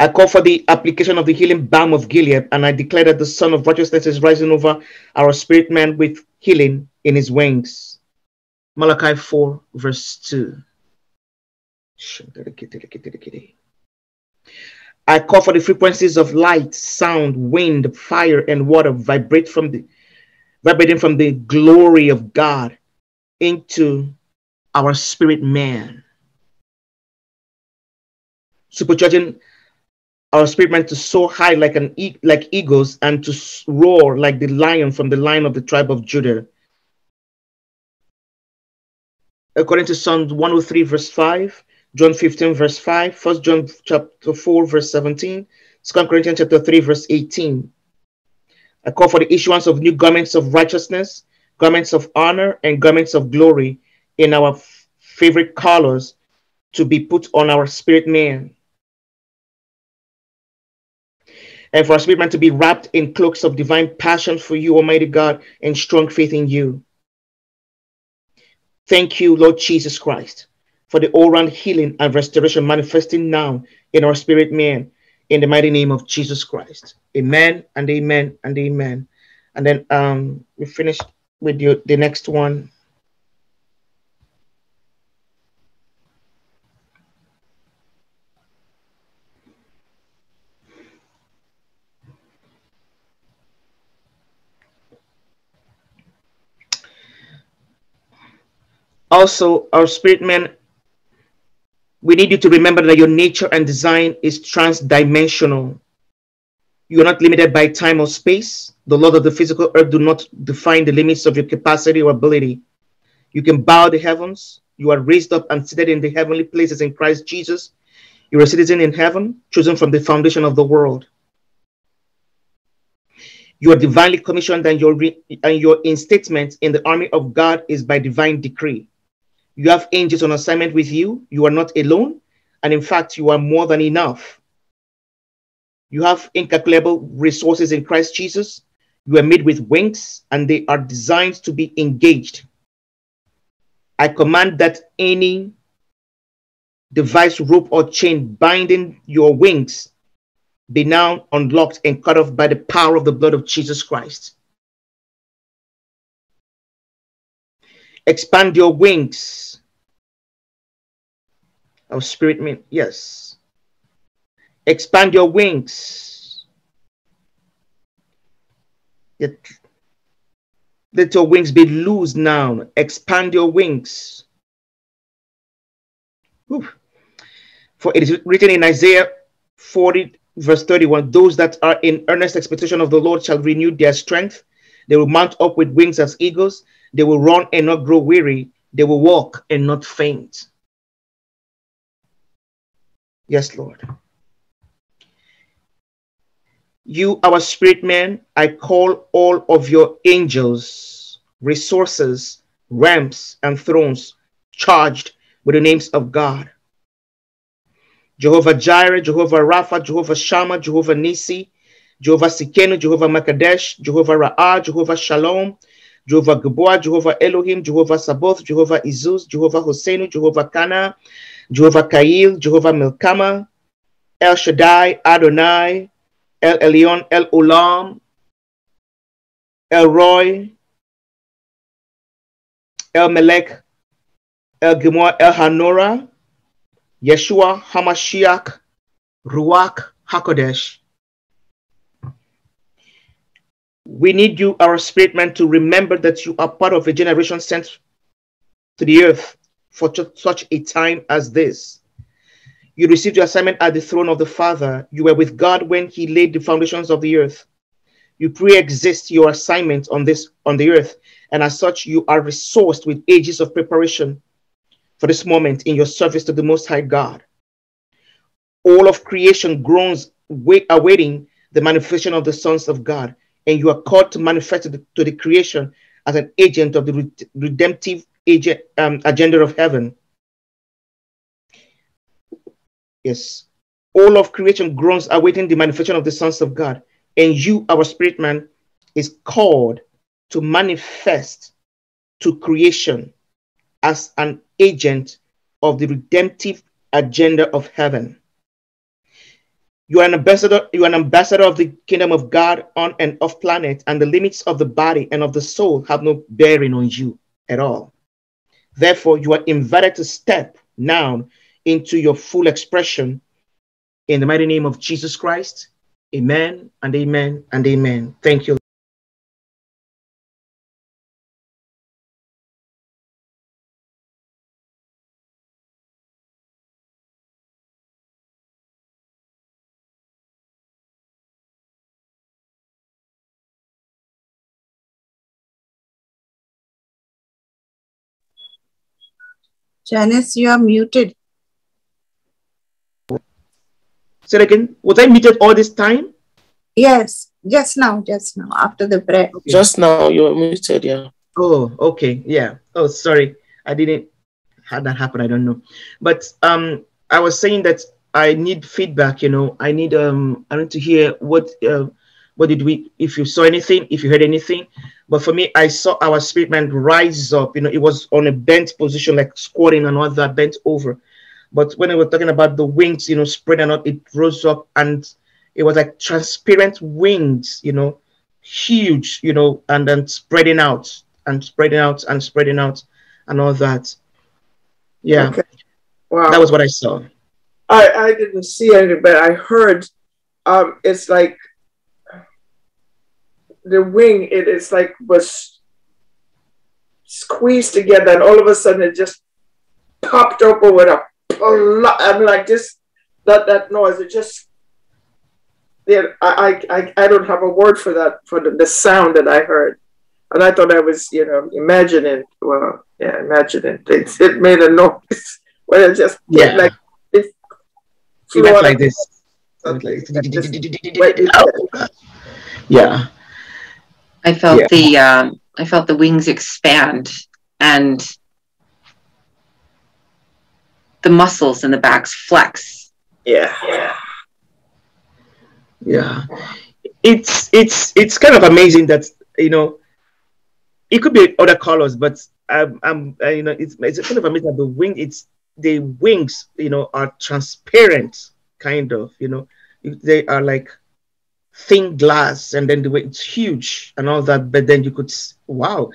I call for the application of the healing balm of Gilead, and I declare that the Sun of Righteousness is rising over our spirit man with healing in his wings. Malachi 4, verse 2. I call for the frequencies of light, sound, wind, fire, and water vibrate from the vibrating from the glory of God into our spirit man. Supercharging our spirit man to soar high like an e- like eagles and to roar like the lion from the line of the tribe of Judah. According to Psalm 103, verse 5, John 15, verse 5, 1 John chapter 4, verse 17, 2 Corinthians chapter 3, verse 18. I call for the issuance of new garments of righteousness, garments of honor, and garments of glory in our favorite colors to be put on our spirit man. And for our spirit man to be wrapped in cloaks of divine passion for you, Almighty God, and strong faith in you. Thank you, Lord Jesus Christ, for the all round healing and restoration manifesting now in our spirit man in the mighty name of Jesus Christ. Amen and amen and amen. And then um, we finish with you, the next one. Also, our spirit man we need you to remember that your nature and design is transdimensional. You are not limited by time or space. The laws of the physical earth do not define the limits of your capacity or ability. You can bow the heavens. You are raised up and seated in the heavenly places in Christ Jesus. You're a citizen in heaven, chosen from the foundation of the world. You are divinely commissioned, and your, and your instatement in the army of God is by divine decree. You have angels on assignment with you. You are not alone. And in fact, you are more than enough. You have incalculable resources in Christ Jesus. You are made with wings, and they are designed to be engaged. I command that any device, rope, or chain binding your wings be now unlocked and cut off by the power of the blood of Jesus Christ. Expand your wings. Our spirit mean yes. Expand your wings. Let, let your wings be loose now. Expand your wings. For it is written in Isaiah 40, verse 31 Those that are in earnest expectation of the Lord shall renew their strength. They will mount up with wings as eagles. They will run and not grow weary. They will walk and not faint. Yes, Lord. You, our spirit man, I call all of your angels, resources, ramps, and thrones charged with the names of God. Jehovah Jireh, Jehovah Rapha, Jehovah Shammah, Jehovah Nisi, Jehovah Sikenu, Jehovah Makadesh, Jehovah Ra'ah, Jehovah Shalom, Jehovah Gabor, Jehovah Elohim, Jehovah Sabaoth, Jehovah Izuz, Jehovah Hosseinu, Jehovah Kana, Jehovah Kail, Jehovah Milkama, El Shaddai, Adonai, El Elyon, El Olam, El Roi, El Melech, El Gimor, El Hanora, Yeshua Hamashiach, Ruach Hakodesh. We need you, our spirit man, to remember that you are part of a generation sent to the earth for such a time as this. You received your assignment at the throne of the Father. You were with God when He laid the foundations of the earth. You pre-exist your assignment on this on the earth, and as such, you are resourced with ages of preparation for this moment in your service to the Most High God. All of creation groans, wait, awaiting the manifestation of the sons of God, and you are called to manifest to the, to the creation as an agent of the redemptive agent, um, agenda of heaven. Yes, all of creation groans awaiting the manifestation of the sons of God, and you, our spirit man, is called to manifest to creation as an agent of the redemptive agenda of heaven. You are an ambassador, you are an ambassador of the kingdom of God on and off planet, and the limits of the body and of the soul have no bearing on you at all. Therefore, you are invited to step now into your full expression in the mighty name of Jesus Christ. Amen and amen and amen. Thank you. Janice, you are muted. Say it again. Was I muted all this time? Yes, just now, just now, after the prayer. Okay. Just now you were muted, yeah. Oh, okay. Yeah. Oh, sorry. I didn't had that happen. I don't know. But um I was saying that I need feedback, you know. I need um I need to hear what uh, what did we if you saw anything, if you heard anything. But for me, I saw our spirit man rise up. You know, it was on a bent position, like squatting and all that, bent over. But when we were talking about the wings, you know, spreading out, it rose up and it was like transparent wings, you know, huge, you know, and then spreading out and spreading out and spreading out and all that. Yeah. Okay. Wow. That was what I saw. I, I didn't see anything, but I heard um, it's like the wing, it is like was squeezed together, and all of a sudden it just popped open with a, a lot. I'm like, just that that noise. It just yeah, I, I, I don't have a word for that for the, the sound that I heard, and I thought I was you know imagining. Well, yeah, imagining it. It made a noise when it just Yeah. like it flew like this. Like- Yeah. I felt Yeah. the um, I felt the wings expand and the muscles in the backs flex. Yeah, yeah. yeah it's it's it's kind of amazing that you know it could be other colors but um, um uh, you know it's it's kind of amazing that the wing it's the wings you know are transparent kind of you know they are like thin glass and then the way it's huge and all that but then you could wow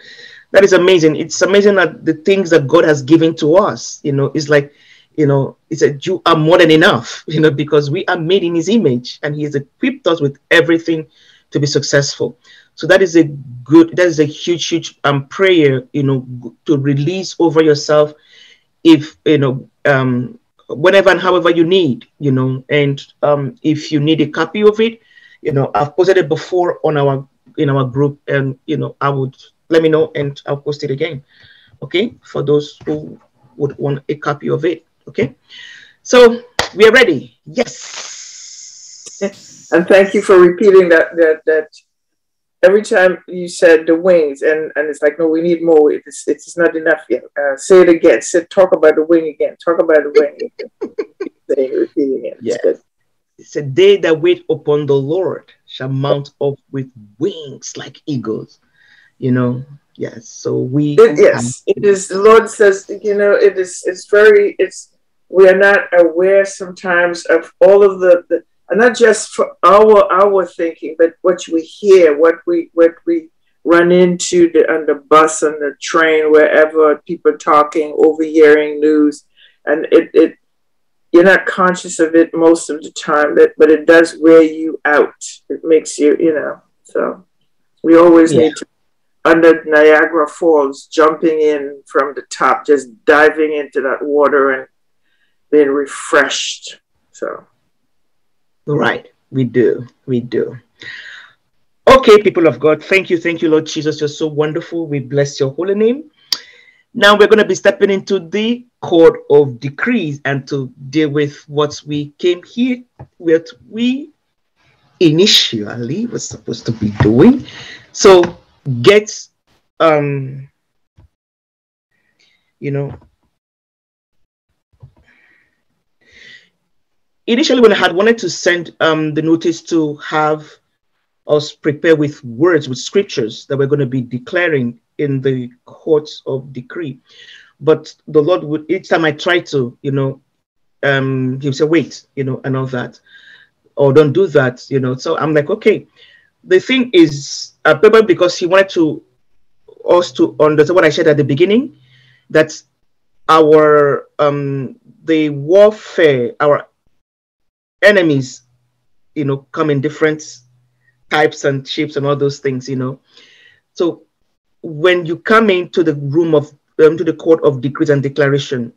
that is amazing it's amazing that the things that god has given to us you know is like you know, it's said, You are more than enough, you know, because we are made in his image and he has equipped us with everything to be successful. So that is a good, that is a huge, huge um, prayer, you know, to release over yourself if, you know, um, whenever and however you need, you know, and um, if you need a copy of it, you know, I've posted it before on our, in our group and, you know, I would let me know and I'll post it again. Okay. For those who would want a copy of it. Okay. So we are ready. Yes. And thank you for repeating that that that every time you said the wings and and it's like no we need more it's it's not enough yet uh, say it again say talk about the wing again talk about the wing Saying, repeating it Yeah. It's a day that wait upon the Lord shall mount up with wings like eagles. You know, yes. So we It- yes it is the lord says you know it is it's very it's we are not aware sometimes of all of the, the and not just for our our thinking but what we hear what we what we run into the, on the bus on the train wherever people talking overhearing news and it, it you're not conscious of it most of the time but, but it does wear you out it makes you you know so we always Yeah. need to under Niagara Falls, jumping in from the top, just diving into that water and being refreshed. So, Right. We do. We do. Okay, people of God, thank you. Thank you, Lord Jesus. You're so wonderful. We bless your holy name. Now we're going to be stepping into the court of decrees and to deal with what we came here with. We initially was supposed to be doing. So get, um, you know, initially when I had wanted to send um, the notice to have us prepare with words, with scriptures that we're going to be declaring in the courts of decree. But the Lord would, each time I try to, you know, um, he would say, wait, you know, and all that, or don't do that, you know. So I'm like, okay. The thing is, uh, probably because he wanted to us to understand what I said at the beginning, that our um the warfare, our enemies, you know, come in different types and shapes and all those things, you know. So when you come into the room of um, to the court of decrees and declaration,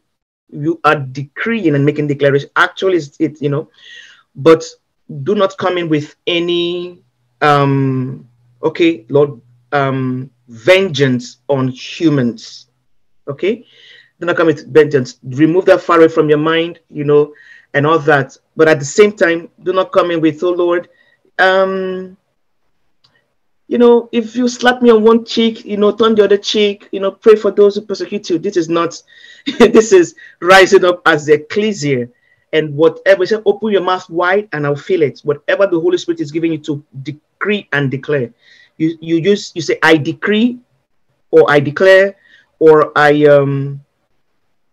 you are decreeing and making declaration. Actually, it's it, you know, but do not come in with any um okay, Lord, um vengeance on humans. Okay, do not come with vengeance. Remove that far away from your mind, you know, and all that. But at the same time, do not come in with, oh Lord, um, you know, if you slap me on one cheek, you know, turn the other cheek, you know, pray for those who persecute you. This is not, this is rising up as the ecclesia. And whatever, say, open your mouth wide and I'll feel it. Whatever the Holy Spirit is giving you to decree and declare. You you use you say, I decree, or I declare, or I um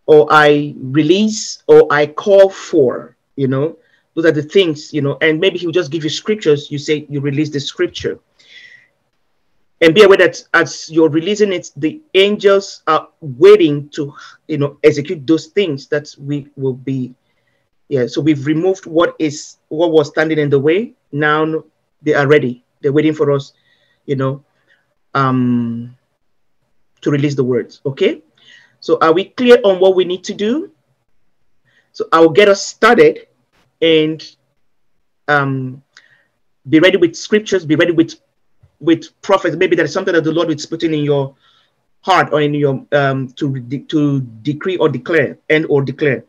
or I release, or I call for, you know, those are the things, you know, and maybe he will just give you scriptures. You say you release the scripture. And be aware that as you're releasing it, the angels are waiting to, you know, execute those things that we will be. Yeah. So we've removed what is what was standing in the way. Now they are ready. They're waiting for us, you know, um, to release the words. Okay. So are we clear on what we need to do? So I will get us started and um, be ready with scriptures, be ready with with prophets. Maybe there's something that the Lord is putting in your heart or in your um, to de- to decree or declare and or declare.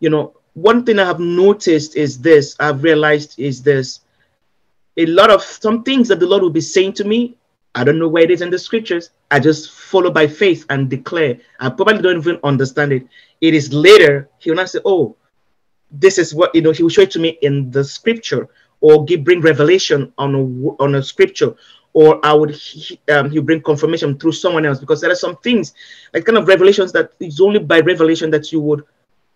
You know, one thing I have noticed is this. I've realized is this. A lot of some things that the Lord will be saying to me, I don't know where it is in the scriptures. I just follow by faith and declare. I probably don't even understand it. It is later he will not say, "Oh, this is what you know." He will show it to me in the scripture, or give bring revelation on a on a scripture, or I would um, he bring confirmation through someone else because there are some things like kind of revelations that it's only by revelation that you would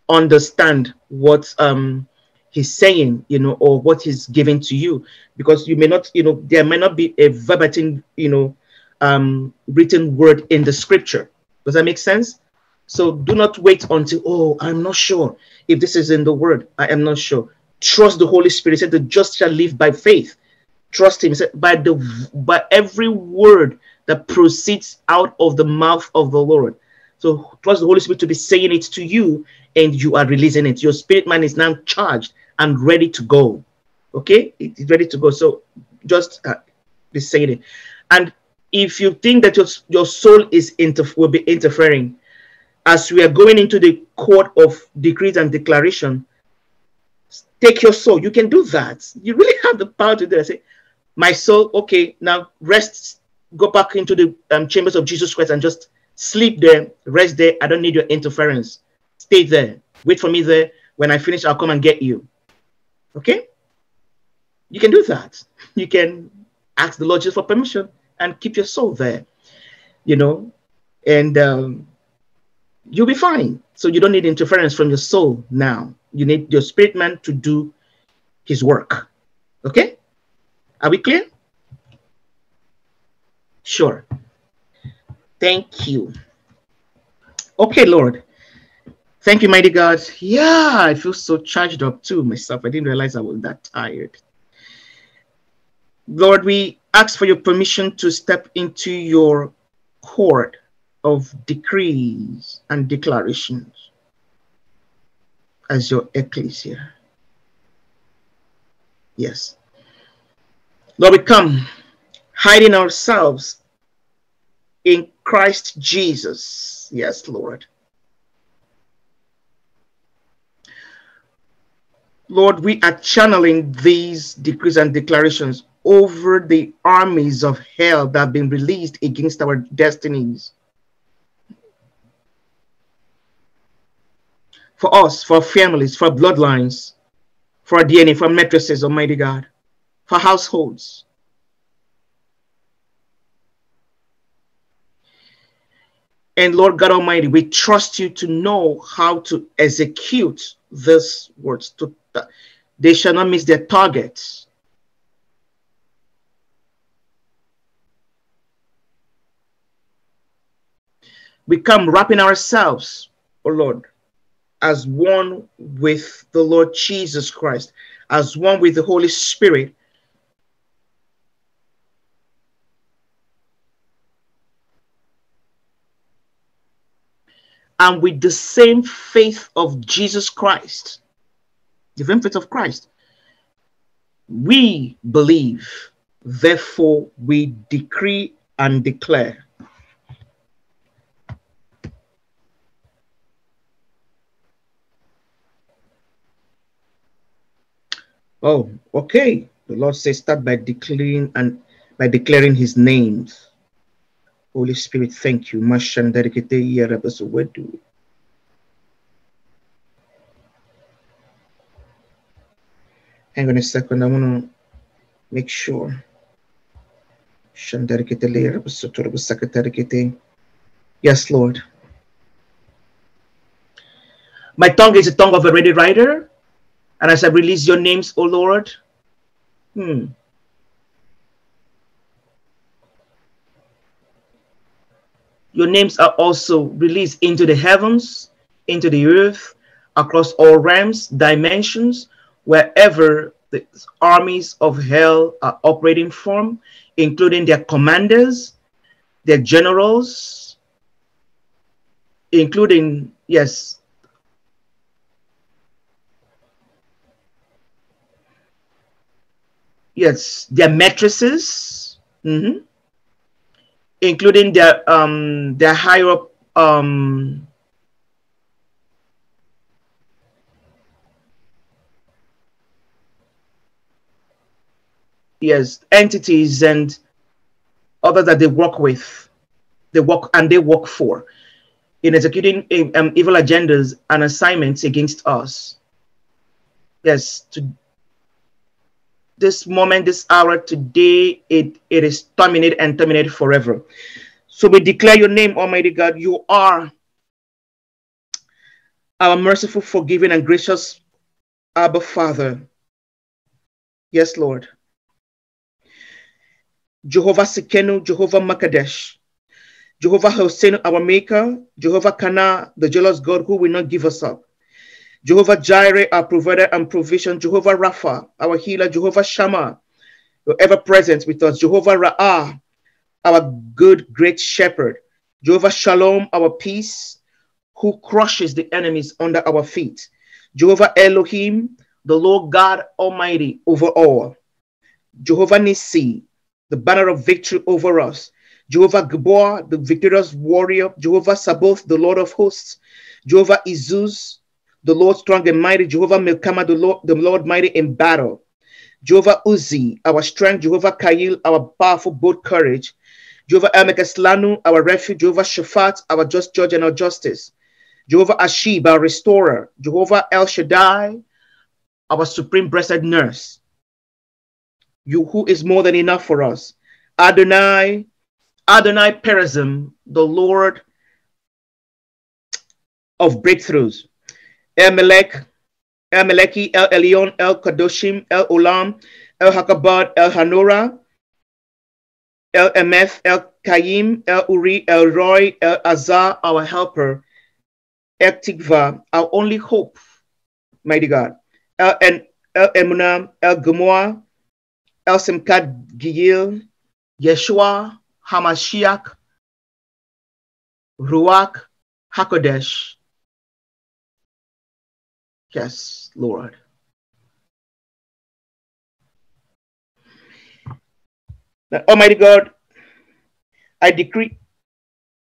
understand what um he's saying, you know, or what he's giving to you, because you may not, you know, there may not be a verbatim, you know, um, written word in the scripture. Does that make sense? So do not wait until, oh, I'm not sure if this is in the word. I am not sure. Trust the Holy Spirit. He said the just shall live by faith. Trust him. By the by every word that proceeds out of the mouth of the Lord. So trust the Holy Spirit to be saying it to you, and you are releasing it. Your spirit man is now charged and ready to go. Okay, it's ready to go. So just uh, be saying it. And if you think that your, your soul is inter- will be interfering, as we are going into the court of decrees and declaration, take your soul. You can do that. You really have the power to do that. Say, my soul, okay, now rest, go back into the um, chambers of Jesus Christ and just sleep there, rest there. I don't need your interference. Stay there. Wait for me there. When I finish, I'll come and get you. Okay? You can do that. You can ask the Lord just for permission and keep your soul there, you know, and um, you'll be fine. So you don't need interference from your soul now. You need your spirit man to do his work. Okay? Are we clear? Sure. Thank you. Okay, Lord. Thank you, mighty God. Yeah, I feel so charged up too myself. I didn't realize I was that tired. Lord, we ask for your permission to step into your court of decrees and declarations as your ecclesia. Yes. Lord, we come hiding ourselves in Christ Jesus. Yes, Lord. Lord, we are channeling these decrees and declarations over the armies of hell that have been released against our destinies. For us, for families, for bloodlines, for DNA, for matrices, Almighty God, for households. And Lord God Almighty, we trust you to know how to execute these words. To, they shall not miss their targets. We come wrapping ourselves, oh Lord, as one with the Lord Jesus Christ, as one with the Holy Spirit, and with the same faith of Jesus Christ, the same faith of Christ, we believe, therefore we decree and declare. Oh, okay. The Lord says start by declaring and by declaring his names. Holy Spirit, thank you. Mashandarikete yarabasawedu. Hang on a second. I want to make sure. Yes, Lord. My tongue is the tongue of a ready writer. And as I release your names, O Lord, hmm, your names are also released into the heavens, into the earth, across all realms, dimensions, wherever the armies of hell are operating from, including their commanders, their generals, including, yes, yes, their matrices, mhm, including their um their higher up um yes entities and others that they work with, they work and they work for in executing um, evil agendas and assignments against us. Yes, to this moment, this hour, today, it, it is terminated and terminated forever. So we declare your name, Almighty God. You are our merciful, forgiving, and gracious Abba Father. Yes, Lord. Jehovah Sikenu, Jehovah Makadesh, Jehovah Hossein, our Maker, Jehovah Kana, the jealous God who will not give us up. Jehovah Jireh, our provider and provision, Jehovah Rapha, our healer, Jehovah Shammah, you're ever present with us, Jehovah Ra'ah, our good, great shepherd, Jehovah Shalom, our peace, who crushes the enemies under our feet, Jehovah Elohim, the Lord God Almighty over all, Jehovah Nissi, the banner of victory over us, Jehovah Gabor, the victorious warrior, Jehovah Sabaoth, the Lord of hosts, Jehovah Izuz, the Lord strong and mighty, Jehovah Milkama, the Lord, the Lord mighty in battle, Jehovah Uzi, our strength, Jehovah Kail, our powerful bold courage, Jehovah Elmekeslanu, our refuge, Jehovah Shaphat, our just judge and our justice, Jehovah Ashib, our restorer, Jehovah El Shaddai, our supreme blessed nurse, you who is more than enough for us, Adonai, Adonai Perazim, the Lord of breakthroughs. El Melech, El Meleki, El Elyon, El Kadoshim, El Olam, El Hakabad, El Hanora, El Emeth, El Kayim, El Uri, El Roi, El Azar, our helper, El Tikva, our only hope, mighty God. El, en, El Emunah, El Gemoah, El Simkat Giyil, Yeshua, Hamashiach, Ruach, Hakodesh. Yes, Lord. Now, Almighty God, I decree,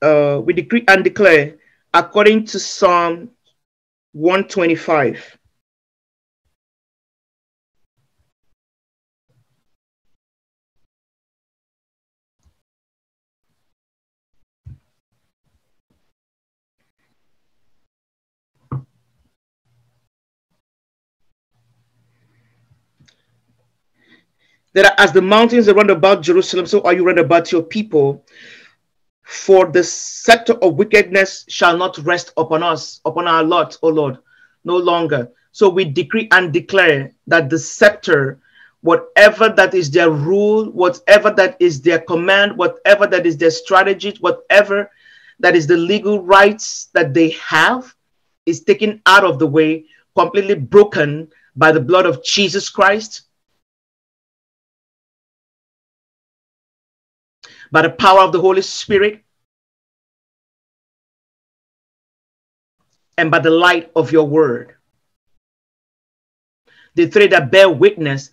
uh, we decree and declare according to Psalm 125. That as the mountains are round about Jerusalem, so are you round about your people. For the scepter of wickedness shall not rest upon us, upon our lot, O Lord, no longer. So we decree and declare that the scepter, whatever that is their rule, whatever that is their command, whatever that is their strategy, whatever that is the legal rights that they have, is taken out of the way, completely broken by the blood of Jesus Christ by the power of the Holy Spirit and by the light of your word. The three that bear witness,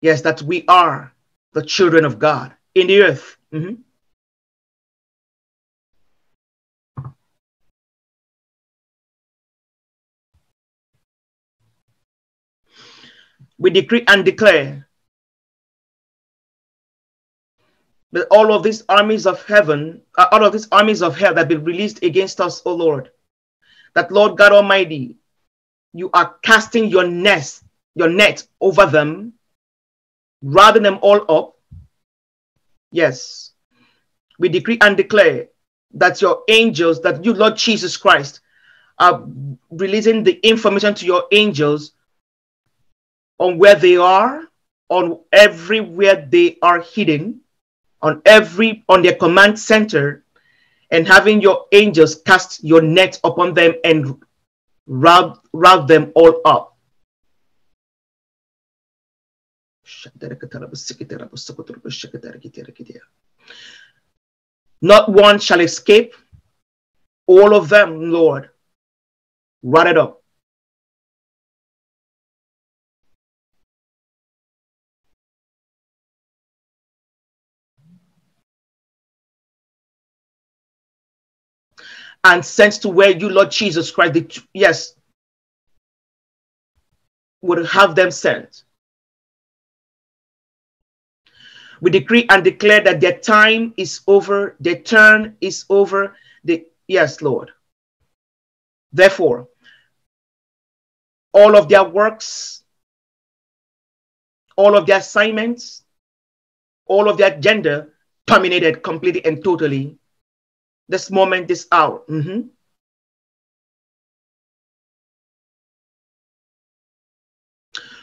yes, that we are the children of God in the earth. Mhm. We decree and declare that all of these armies of heaven, uh, all of these armies of hell that be released against us, O Lord, that Lord God Almighty, you are casting your nest, your net over them, rounding them all up. Yes, we decree and declare that your angels, that you, Lord Jesus Christ, are releasing the information to your angels on where they are, on everywhere they are hidden, on every on their command center and having your angels cast your net upon them and route, route them all up. Not one shall escape, All of them, Lord. Write it up. And sent to where you, Lord Jesus Christ, the, yes, would have them sent. We decree and declare that their time is over, their turn is over. The, yes, Lord. Therefore, all of their works, all of their assignments, all of their agenda terminated completely and totally this moment, this hour. Mm-hmm.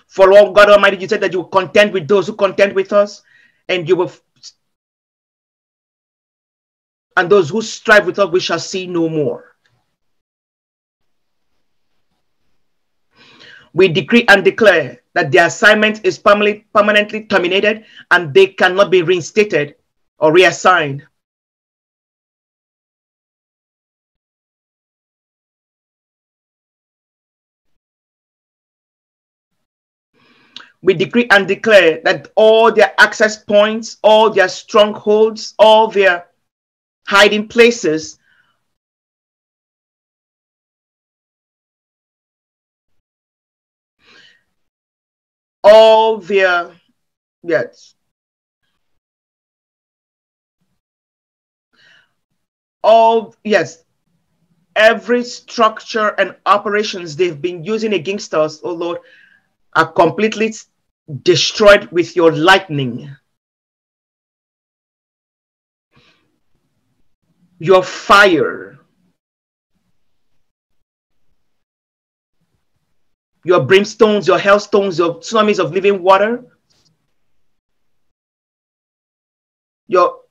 For Lord God Almighty, you said that you will contend with those who contend with us, and you will, and those who strive with us, we shall see no more. We decree and declare that the assignment is permanently terminated and they cannot be reinstated or reassigned we decree and declare that all their access points, all their strongholds, all their hiding places all their yes all yes every structure and operations they've been using against us oh lord are completely destroyed with your lightning. Your fire. Your brimstones, your hailstones, your tsunamis of living water. Your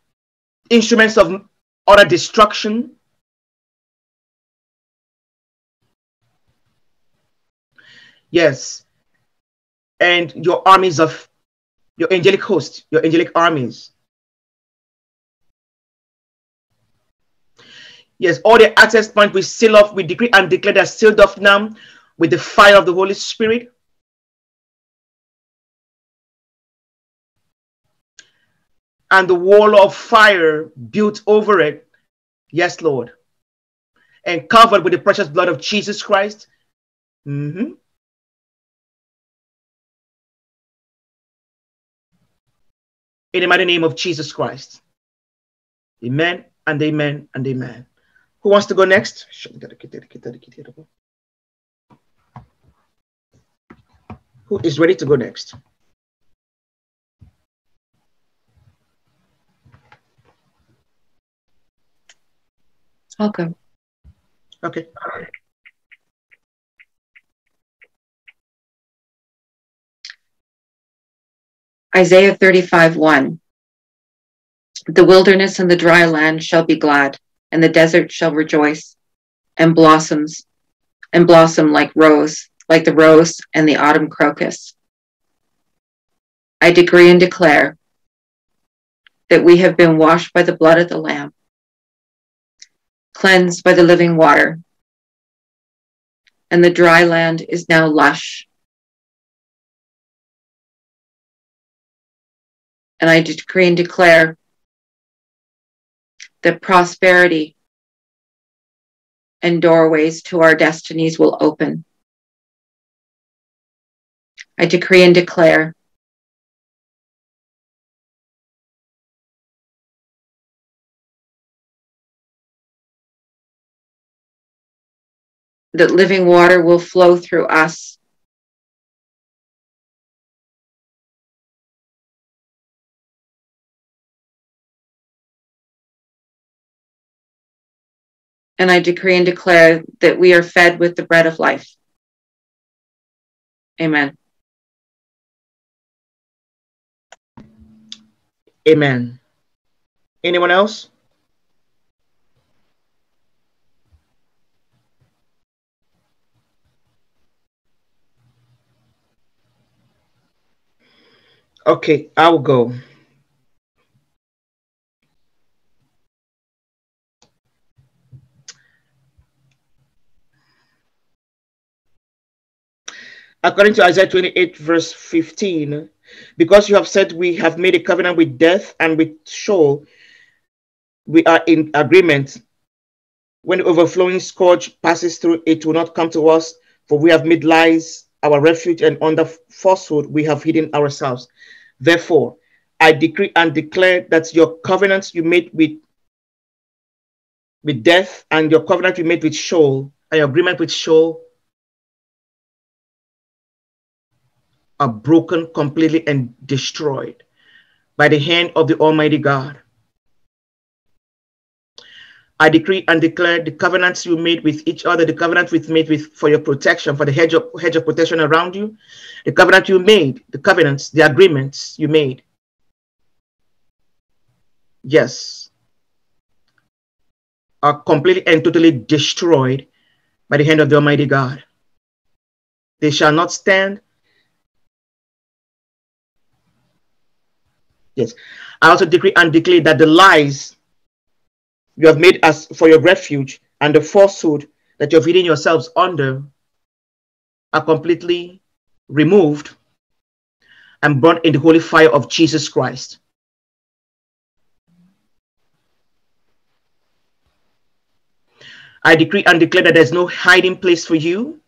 instruments of utter destruction. Yes, and your armies of your angelic host, your angelic armies. Yes, all the access points we seal off, we decree and declare that sealed off now with the fire of the Holy Spirit. And the wall of fire built over it. Yes, Lord. And covered with the precious blood of Jesus Christ. Mm-hmm. In the mighty name of Jesus Christ. Amen and amen and amen. Who wants to go next? Who is ready to go next? I'll go. Okay. Isaiah 35 1. The wilderness and the dry land shall be glad, and the desert shall rejoice, and blossoms, and blossom like rose, like the rose and the autumn crocus. I decree and declare that we have been washed by the blood of the Lamb, cleansed by the living water, and the dry land is now lush And I decree and declare that prosperity and doorways to our destinies will open. I decree and declare that living water will flow through us and I decree and declare that we are fed with the bread of life. Amen. Amen. Anyone else? Okay, I will go. According to Isaiah 28, verse 15, because you have said we have made a covenant with death and with Sheol, we are in agreement. When the overflowing scourge passes through, it will not come to us, for we have made lies our refuge, and under falsehood we have hidden ourselves. Therefore, I decree and declare that your covenants you made with, with death and your covenant you made with Sheol, and your agreement with Sheol are broken completely and destroyed by the hand of the Almighty God. I decree and declare the covenants you made with each other, the covenant we made with for your protection, for the hedge of, hedge of protection around you, the covenant you made, the covenants, the agreements you made. Yes, are completely and totally destroyed by the hand of the Almighty God. They shall not stand. Yes. I also decree and declare that the lies you have made us for your refuge and the falsehood that you're feeding yourselves under are completely removed and burnt in the holy fire of Jesus Christ. I decree and declare that there's no hiding place for you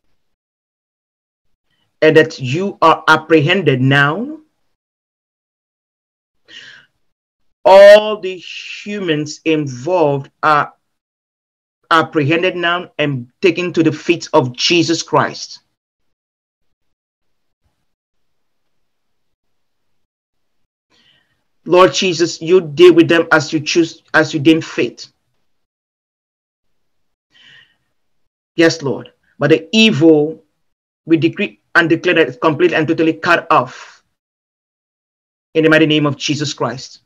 and that you are apprehended now all the humans involved are apprehended now and taken to the feet of Jesus Christ. Lord Jesus, you deal with them as you choose, as you deem fit. Yes, Lord. But the evil, we decree and declare that it's completely and totally cut off in the mighty name of Jesus Christ.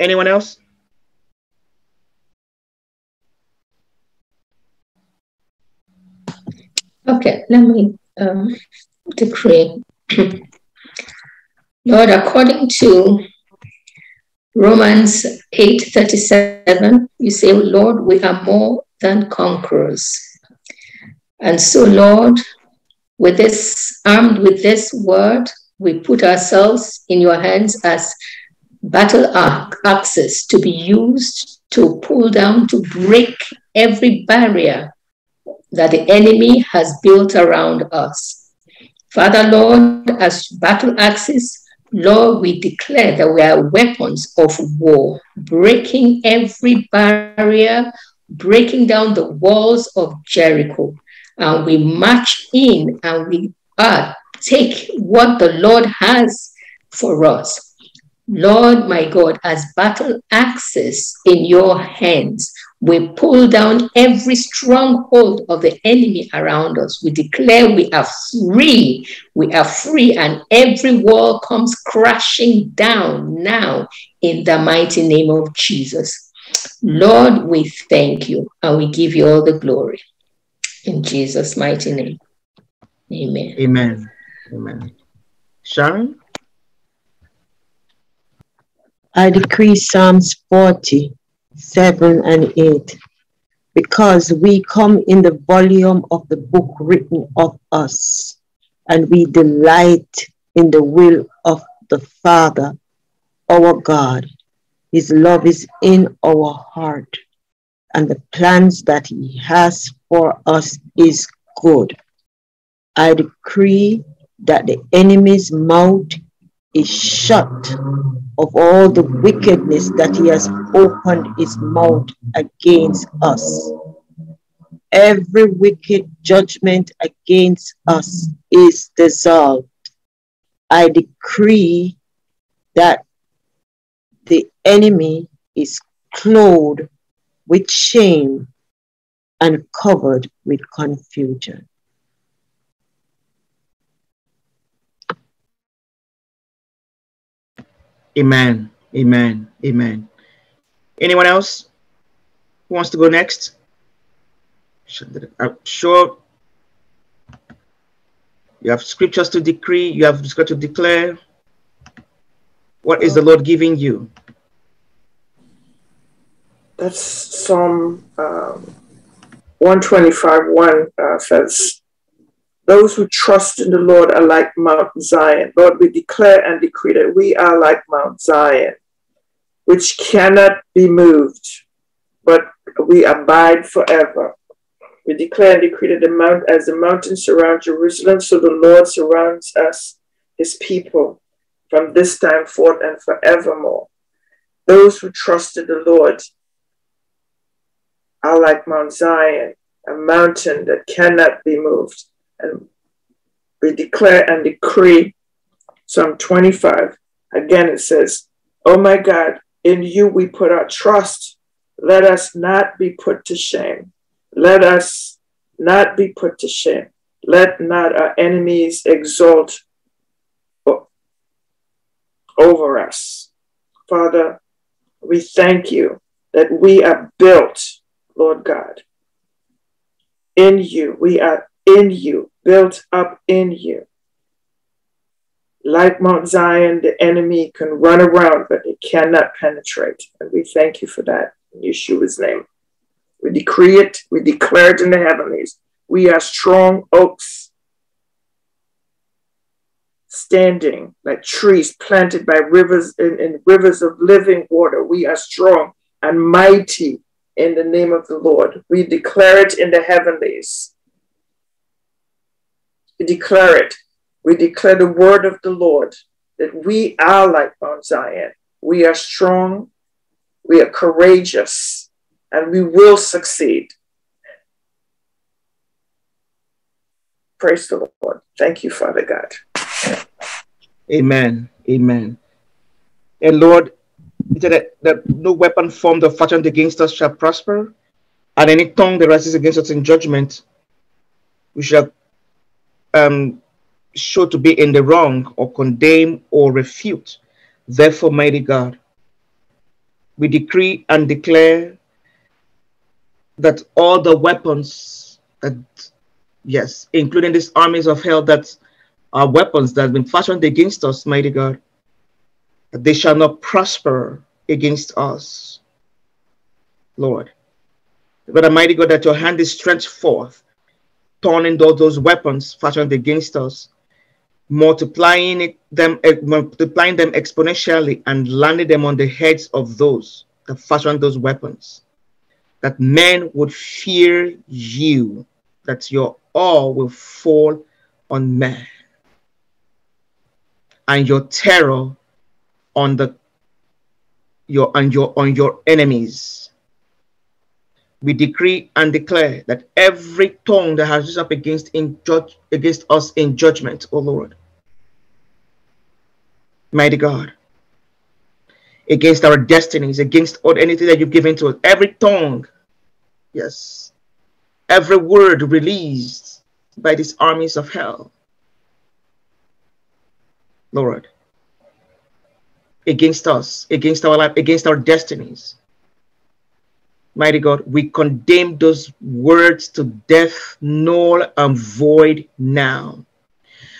Anyone else? Okay, let me um, decree. Lord, according to Romans 8:37, you say, Lord, we are more than conquerors. And so, Lord, with this, armed with this word, we put ourselves in your hands as battle axes to be used to pull down, to break every barrier that the enemy has built around us. Father, Lord, as battle axes, Lord, we declare that we are weapons of war, breaking every barrier, breaking down the walls of Jericho. And we march in and we uh, take what the Lord has for us. Lord my God, as battle axes in your hands, we pull down every stronghold of the enemy around us. We declare we are free. We are free, and every wall comes crashing down now in the mighty name of Jesus. Lord, we thank you and we give you all the glory. In Jesus' mighty name. Amen. Amen. Amen. Sharon? I decree Psalms 40, 7 and 8. Because we come in the volume of the book written of us, and we delight in the will of the Father, our God. His love is in our heart, and the plans that He has for us is good. I decree that the enemy's mouth is shut of all the wickedness that he has opened his mouth against us. Every wicked judgment against us is dissolved. I decree that the enemy is clothed with shame and covered with confusion. Amen. Amen. Amen. Anyone else who wants to go next? I'm sure you have scriptures to decree, you have scripture to declare. What is the Lord giving you? That's Psalm um, 125 1 uh, says, Those who trust in the Lord are like Mount Zion. Lord, we declare and decree that we are like Mount Zion, which cannot be moved, but we abide forever. We declare and decree that the mount, as the mountains surround Jerusalem, so the Lord surrounds us, his people, from this time forth and forevermore. Those who trust in the Lord are like Mount Zion, a mountain that cannot be moved. And we declare and decree Psalm 25. Again, it says, Oh my God, in you we put our trust. Let us not be put to shame. Let us not be put to shame. Let not our enemies exult over us. Father, we thank you that we are built, Lord God, in you. We are in you, built up in you. Like Mount Zion, the enemy can run around, but it cannot penetrate. And we thank you for that in Yeshua's name. We decree it, we declare it in the heavenlies. We are strong oaks, standing like trees planted by rivers in, in rivers of living water. We are strong and mighty in the name of the Lord. We declare it in the heavenlies. We declare it. We declare the word of the Lord that we are like Mount Zion. We are strong. We are courageous and we will succeed. Praise the Lord. Thank you, Father God. Amen. Amen. And Lord, that, that no weapon formed or fashioned against us shall prosper, and any tongue that rises against us in judgment, we shall um, show to be in the wrong or condemn or refute. Therefore, mighty God, we decree and declare that all the weapons that, yes, including these armies of hell that are weapons that have been fashioned against us, mighty God, that they shall not prosper against us, Lord. But mighty God, that your hand is stretched forth, turning all those weapons fashioned against us, multiplying it, them, uh, multiplying them exponentially, and landing them on the heads of those that fashioned those weapons that men would fear you, that your awe will fall on man, and your terror on the your and your on your enemies. We decree and declare that every tongue that has risen up against in judge against us in judgment, O Lord, mighty God, against our destinies, against all anything that you've given to us. Every tongue, yes, every word released by these armies of hell, Lord, against us, against our life, against our destinies. Mighty God, we condemn those words to death, null and void now.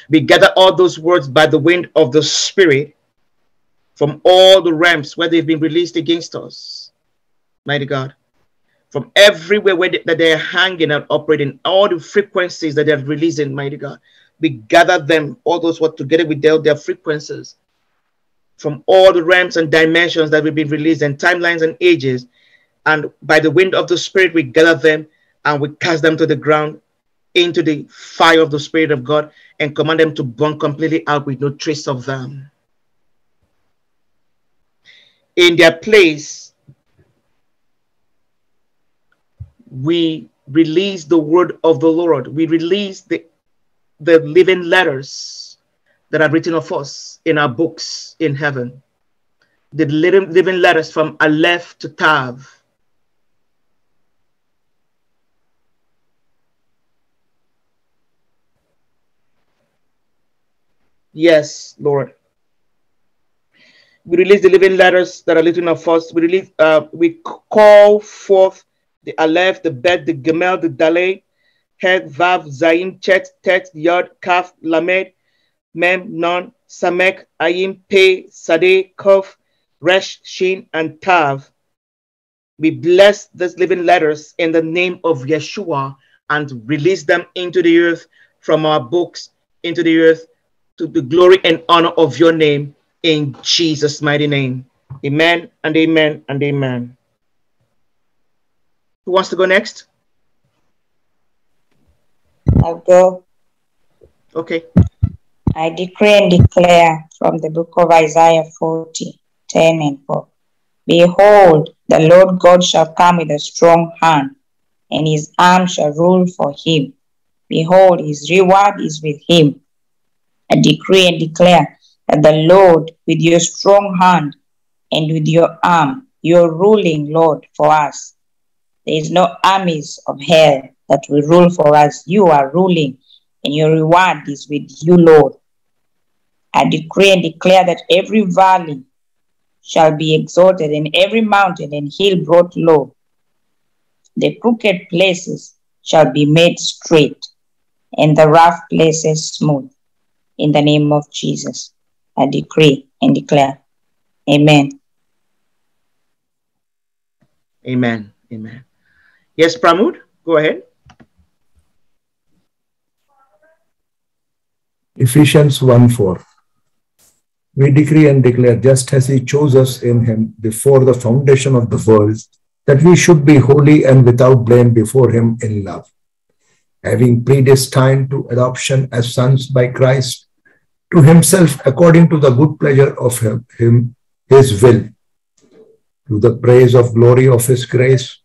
We gather all those words by the wind of the Spirit from all the realms where they've been released against us, mighty God, from everywhere where they, that they're hanging and operating, all the frequencies that they're releasing, mighty God. We gather them, all those what together with their, their frequencies from all the realms and dimensions that we've been released and timelines and ages. And by the wind of the Spirit, we gather them and we cast them to the ground into the fire of the Spirit of God and command them to burn completely out with no trace of them in their place, we release the word of the Lord. We release the, the living letters that are written of us in our books in heaven. The living, living letters from Aleph to Tav. Yes, Lord. We release the living letters that are written of us. We release, uh, we call forth the Aleph, the Bet, the Gimel, the Daleh, Het, Vav, Zayin, Chet, Tet, Yod, Kaf, Lamed, Mem, Nun, Samek, Ayin, Pe, Sade, Kof, Resh, Shin, and Tav. We bless these living letters in the name of Yeshua and release them into the earth from our books into the earth to the glory and honor of your name in Jesus' mighty name. Amen and amen and amen. Who wants to go next? I'll go. Okay. I decree and declare from the book of Isaiah 40, 10 and 4. Behold, the Lord God shall come with a strong hand, and his arm shall rule for him. Behold, his reward is with him. I decree and declare that the Lord, with your strong hand and with your arm, you're ruling, Lord, for us. There is no armies of hell that will rule for us. You are ruling, and your reward is with you, Lord. I decree and declare that every valley shall be exalted, and every mountain and hill brought low. The crooked places shall be made straight, and the rough places smooth. In the name of Jesus, I decree and declare. Amen. Amen. Amen. Yes, Pramod, go ahead. Ephesians 1 4. We decree and declare, just as He chose us in Him before the foundation of the world, that we should be holy and without blame before Him in love, having predestined to adoption as sons by Christ to Himself according to the good pleasure of Him, His will, to the praise of glory of His grace,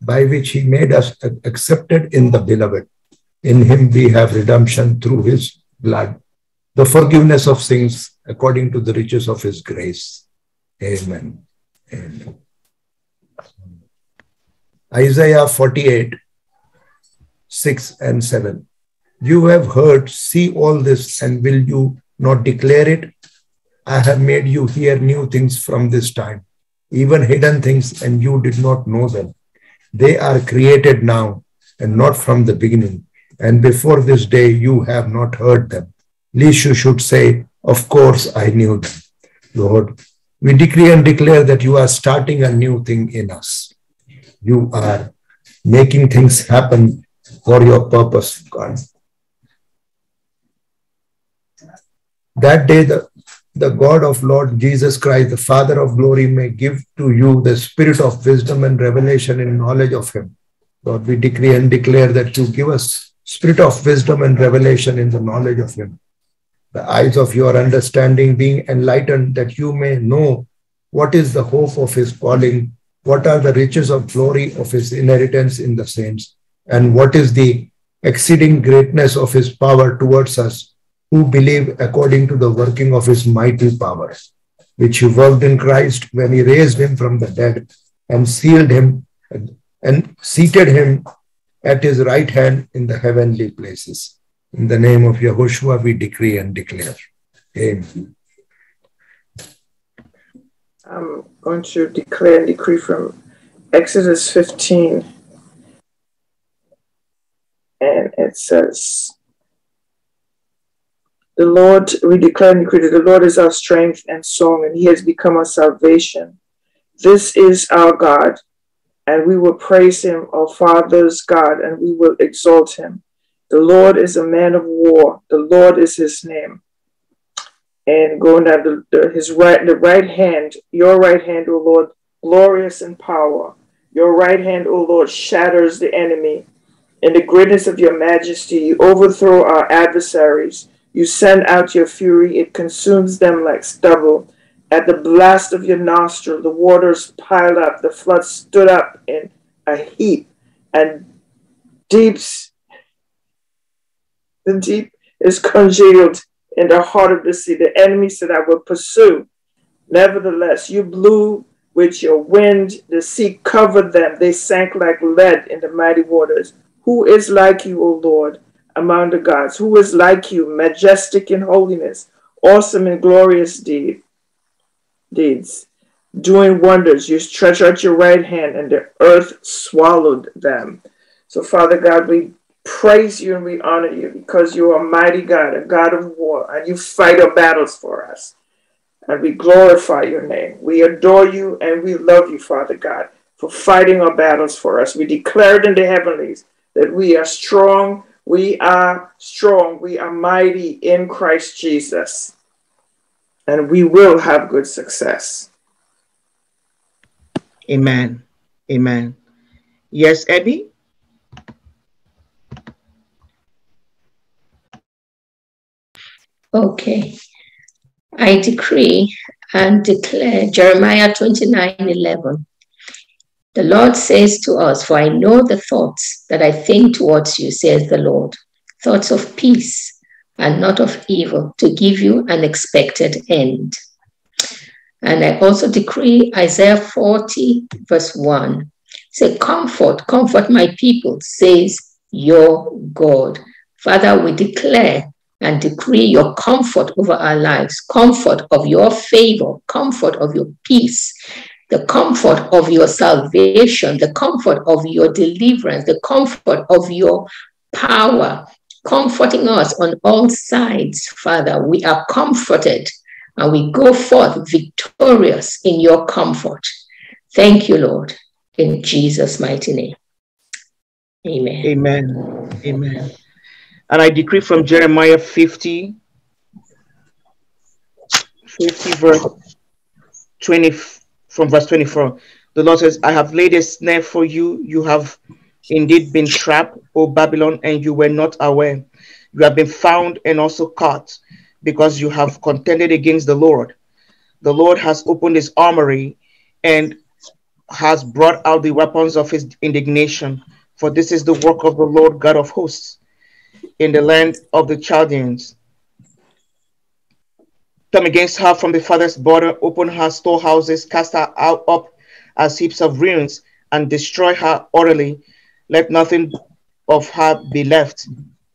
by which He made us accepted in the Beloved. In Him we have redemption through His blood, the forgiveness of sins according to the riches of his grace. Amen. Amen. Isaiah 48, 6 and 7. You have heard, see all this, and will you not declare it? I have made you hear new things from this time, even hidden things, and you did not know them. They are created now and not from the beginning. And before this day, you have not heard them. Least you should say, Of course, I knew them. Lord, we decree and declare that you are starting a new thing in us. You are making things happen for your purpose, God. That day, the, the God of Lord Jesus Christ, the Father of glory, may give to you the spirit of wisdom and revelation and knowledge of Him. Lord, we decree and declare that you give us spirit of wisdom and revelation in the knowledge of Him. The eyes of your understanding being enlightened, that you may know what is the hope of His calling, what are the riches of glory of His inheritance in the saints, and what is the exceeding greatness of His power towards us who believe according to the working of His mighty power, which He worked in Christ when He raised Him from the dead and sealed Him and seated Him at his right hand in the heavenly places. In the name of Yahushua, we decree and declare. Amen. I'm going to declare and decree from Exodus 15. And it says, The Lord, we declare and decree the Lord is our strength and song, and he has become our salvation. This is our God, and we will praise him, our Father's God, and we will exalt him. The Lord is a man of war. The Lord is his name. And going down the, the, his right, the right hand, your right hand, O Lord, glorious in power. Your right hand, O Lord, shatters the enemy. In the greatness of your majesty, you overthrow our adversaries. You send out your fury, it consumes them like stubble. At the blast of your nostril, the waters piled up, the flood stood up in a heap, and deeps the deep is congealed in the heart of the sea. The enemy said, I will pursue. Nevertheless, you blew with your wind, the sea covered them. They sank like lead in the mighty waters. Who is like you, O Lord, among the gods? Who is like you, majestic in holiness, awesome in glorious deed? deeds, doing wonders. You stretch out your right hand, and the earth swallowed them. So, Father God, we praise you and we honor you because you are a mighty God, a God of war, and you fight our battles for us. And we glorify your name. We adore you and we love you, Father God, for fighting our battles for us. We declare it in the heavenlies that we are strong, we are strong, we are mighty in Christ Jesus, and we will have good success. Amen. Amen. Yes, Abby? Okay. I decree and declare Jeremiah 29 11. The Lord says to us, For I know the thoughts that I think towards you, says the Lord, thoughts of peace and not of evil, to give you an expected end. And I also decree Isaiah 40, verse 1. Say, Comfort, comfort my people, says your God. Father, we declare and decree your comfort over our lives, comfort of your favor, comfort of your peace, the comfort of your salvation, the comfort of your deliverance, the comfort of your power, comforting us on all sides, Father. We are comforted and we go forth victorious in your comfort. Thank you, Lord, in Jesus' mighty name. Amen. Amen. Amen. And I decree from Jeremiah 50, 50 verse 20, from verse 24. The Lord says, I have laid a snare for you. You have indeed been trapped, O Babylon, and you were not aware. You have been found and also caught because you have contended against the Lord. The Lord has opened his armory and has brought out the weapons of his indignation. For this is the work of the Lord God of hosts in the land of the Chaldeans. Come against her from the farthest border, open her storehouses, cast her out up as heaps of ruins, and destroy her utterly. Let nothing of her be left.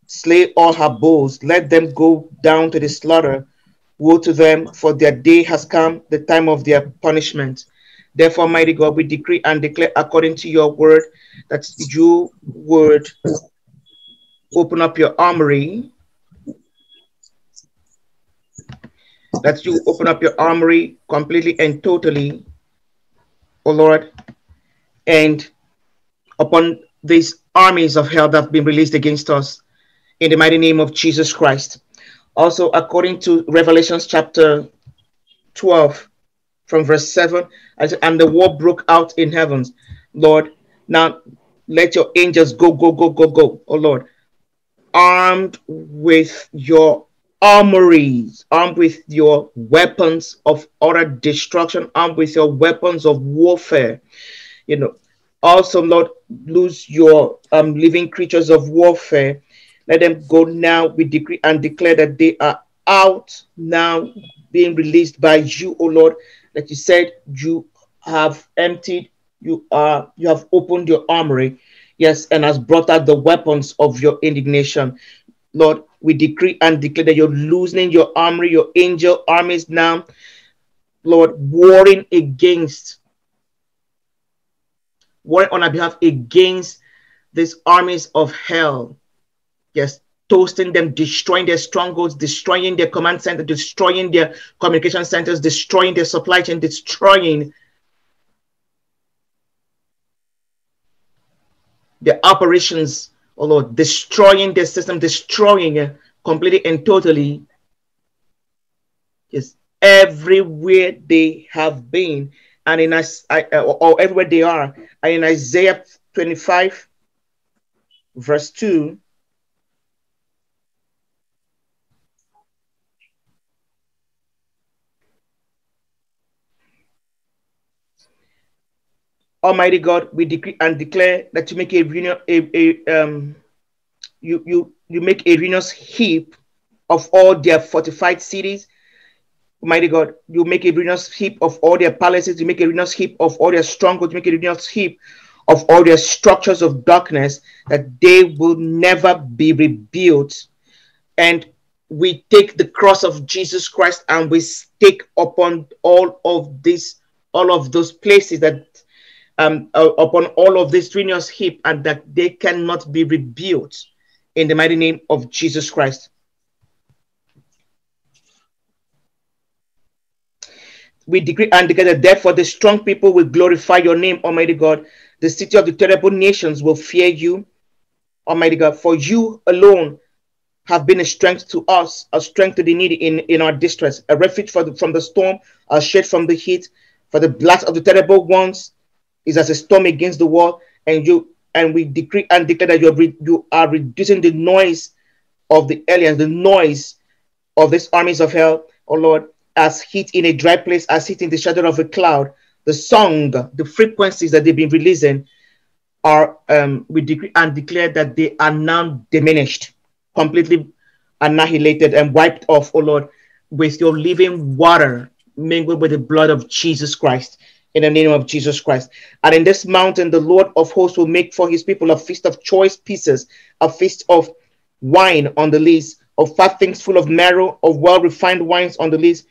Slay all her bulls, let them go down to the slaughter. Woe to them, for their day has come, the time of their punishment. Therefore, mighty God, we decree and declare according to your word that you would open up your armory, that you open up your armory completely and totally, oh Lord, and upon these armies of hell that have been released against us, in the mighty name of Jesus Christ. Also, according to Revelations chapter 12, from verse 7, and the war broke out in heavens. Lord, now let your angels go, go, go, go, go, oh Lord, armed with your armories, armed with your weapons of utter destruction, armed with your weapons of warfare. You know, also, Lord, lose your um, living creatures of warfare. Let them go now. We decree and declare that they are out now, being released by you, O Lord. Like you said, you have emptied, you are, you have opened your armory yes, and has brought out the weapons of your indignation. Lord, we decree and declare that you're loosening your army, your angel armies now, Lord, warring against, warring on our behalf against these armies of hell. Yes, toasting them, destroying their strongholds, destroying their command center, destroying their communication centers, destroying their supply chain, destroying the operations, oh Lord, destroying the system, destroying it completely and totally. Yes, everywhere they have been, and in us, uh, or everywhere they are, and in Isaiah 25, verse 2. Almighty God, we decree and declare that you make a a, a um, you you you make a ruinous heap of all their fortified cities. Almighty God, you make a ruinous heap of all their palaces. You make a ruinous heap of all their strongholds. You make a ruinous heap of all their structures of darkness that they will never be rebuilt. And we take the cross of Jesus Christ and we stake upon all of this, all of those places that um, upon all of this strenuous heap and that they cannot be rebuilt. in the mighty name of Jesus Christ. We decree and declare that therefore the strong people will glorify your name, Almighty God. The city of the terrible nations will fear you, Almighty God. For you alone have been a strength to us, a strength to the needy in, in our distress, a refuge for the, from the storm, a shade from the heat. For the blast of the terrible ones is as a storm against the wall, and you and we decree and declare that you are, re, you are reducing the noise of the aliens, the noise of these armies of hell, oh Lord, as heat in a dry place, as heat in the shadow of a cloud. The song, the frequencies that they've been releasing are, um, we decree and declare that they are now diminished, completely annihilated and wiped off, oh Lord, with your living water mingled with the blood of Jesus Christ. In the name of Jesus Christ. And in this mountain, the Lord of hosts will make for his people a feast of choice pieces, a feast of wine on the lees, of fat things full of marrow, of well refined wines on the lees,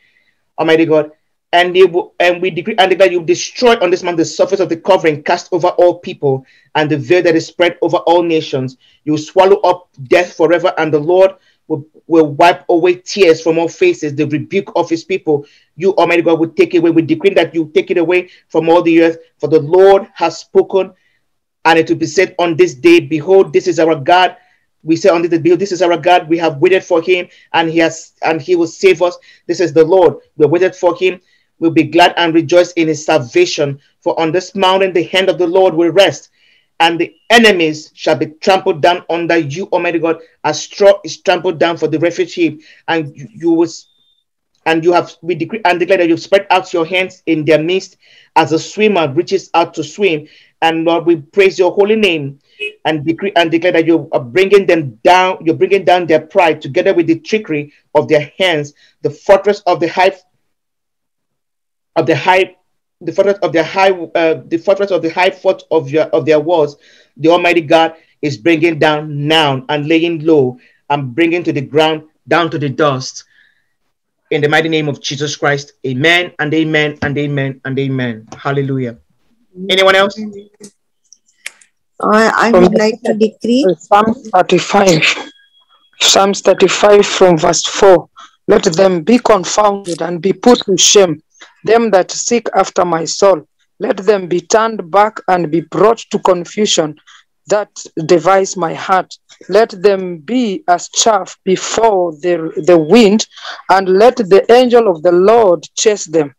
Almighty God. And they will, and we decree and declare you destroy on this mountain the surface of the covering cast over all people, and the veil that is spread over all nations. You swallow up death forever, and the Lord will, will wipe away tears from all faces, the rebuke of his people. You, Almighty God, will take it away. We decree that you take it away from all the earth. For the Lord has spoken, and it will be said on this day, Behold, this is our God. We say on this day, Behold, this is our God. We have waited for him, and he has and he will save us. This is the Lord. We waited for him. We'll be glad and rejoice in his salvation. For on this mountain the hand of the Lord will rest and the enemies shall be trampled down under you, Almighty God, as straw is trampled down for the refuge heap, and you, you will, and you have we decree and declare that you've spread out your hands in their midst as a swimmer reaches out to swim. And Lord, we praise your holy name and decree and declare that you are bringing them down, you're bringing down their pride together with the trickery of their hands, the fortress of the high of the high the fortress of their high uh, the fortress of the high fort of your of their walls the almighty god is bringing down now and laying low and bringing to the ground down to the dust. In the mighty name of jesus christ amen and amen and amen and amen. Hallelujah. Anyone else? I, I would like to decree Psalm 35. Psalms 35 from verse 4. Let them be confounded and be put to shame, them that seek after my soul. Let them be turned back and be brought to confusion that devise my heart. Let them be as chaff before the, the wind, and let the angel of the Lord chase them.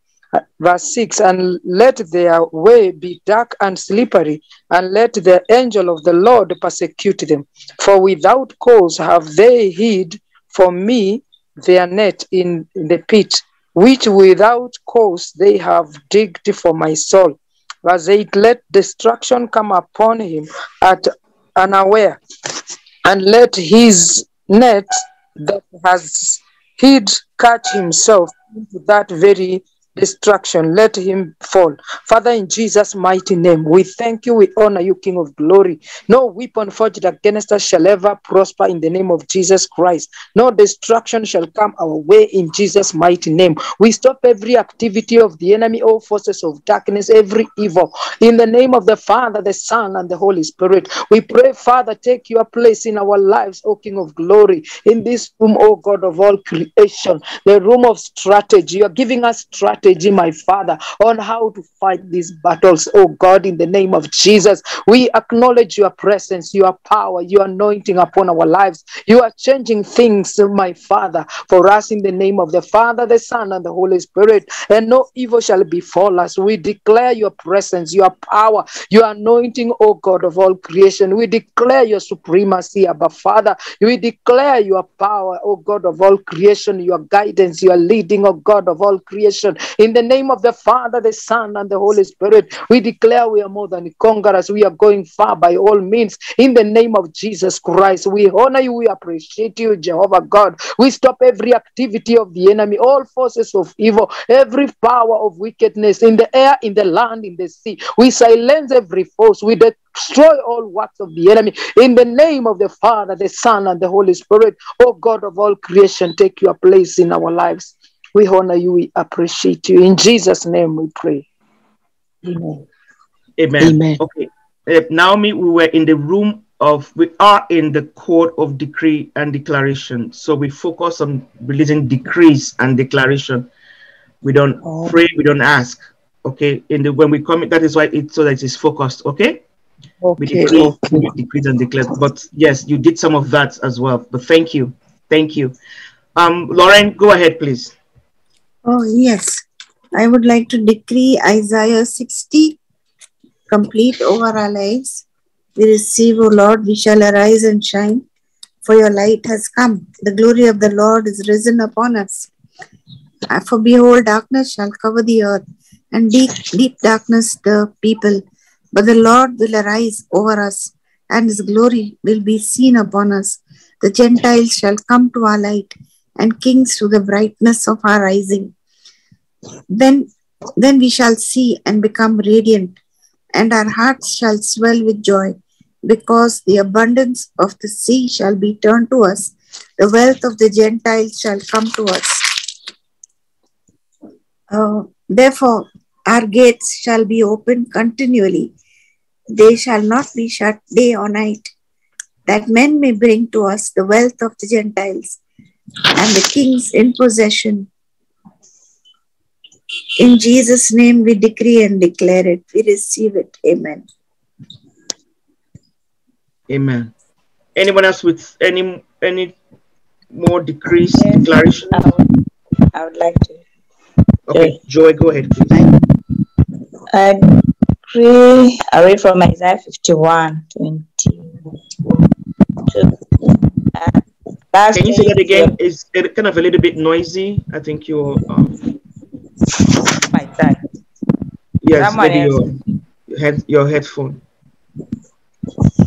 Verse 6 And let their way be dark and slippery, and let the angel of the Lord persecute them. For without cause have they hid for me their net in the pit, which without cause they have digged for my soul. Verse 8 Let destruction come upon him at unaware, and let his net that has hid catch himself into that very destruction. Let him fall. Father, in Jesus' mighty name, we thank you, we honor you, King of glory. No weapon forged against us shall ever prosper in the name of Jesus Christ. No destruction shall come our way in Jesus' mighty name. We stop every activity of the enemy, all forces of darkness, every evil. In the name of the Father, the Son, and the Holy Spirit, we pray, Father, take your place in our lives, O King of glory, in this room, O God of all creation, the room of strategy. You are giving us strategy, my Father, on how to fight these battles, oh God, in the name of Jesus. We acknowledge your presence, your power, your anointing upon our lives. You are changing things, my Father, for us in the name of the Father, the Son, and the Holy Spirit. And no evil shall befall us. We declare your presence, your power, your anointing, oh God of all creation. We declare your supremacy, Abba Father. We declare your power, oh God of all creation, your guidance, your leading, oh God of all creation. In the name of the Father, the Son, and the Holy Spirit, we declare we are more than conquerors. We are going far by all means. In the name of Jesus Christ, we honor you. We appreciate you, Jehovah God. We stop every activity of the enemy, all forces of evil, every power of wickedness in the air, in the land, in the sea. We silence every force. We destroy all works of the enemy in the name of the Father, the Son, and the Holy Spirit. Oh God of all creation, take your place in our lives. We honor you. We appreciate you. In Jesus' name we pray. Amen. Amen. Amen. Okay. Uh, Naomi, we were in the room of we are in the court of decree and declaration. So we focus on releasing decrees and declaration. We don't Oh. pray, we don't ask. Okay. In the when we come, that is why it's so that it's focused. Okay. We Okay. decree, we decree and declare. But yes, you did some of that as well. But thank you. Thank you. Um, Lauren, go ahead, please. Oh, yes. I would like to decree Isaiah 60 complete over our lives. We receive, O Lord, we shall arise and shine, for your light has come. The glory of the Lord is risen upon us. Uh, For behold, darkness shall cover the earth, and deep, deep darkness the people. But the Lord will arise over us, and his glory will be seen upon us. The Gentiles shall come to our light, and kings to the brightness of our rising. Then, then we shall see and become radiant, and our hearts shall swell with joy, because the abundance of the sea shall be turned to us. The wealth of the Gentiles shall come to us. Uh, therefore, our gates shall be open continually. They shall not be shut day or night, that men may bring to us the wealth of the Gentiles and the kings in possession. In Jesus' name we decree and declare it. We receive it. Amen. Amen. Anyone else with any any more decrees, Yes. declaration? I would, I would like to. Okay, Joy, go ahead, please. I decree, I read from Isaiah 51, 22. Last Can you say that again? It's it kind of a little bit noisy. I think you're um, My side. yes, maybe your your head your headphone.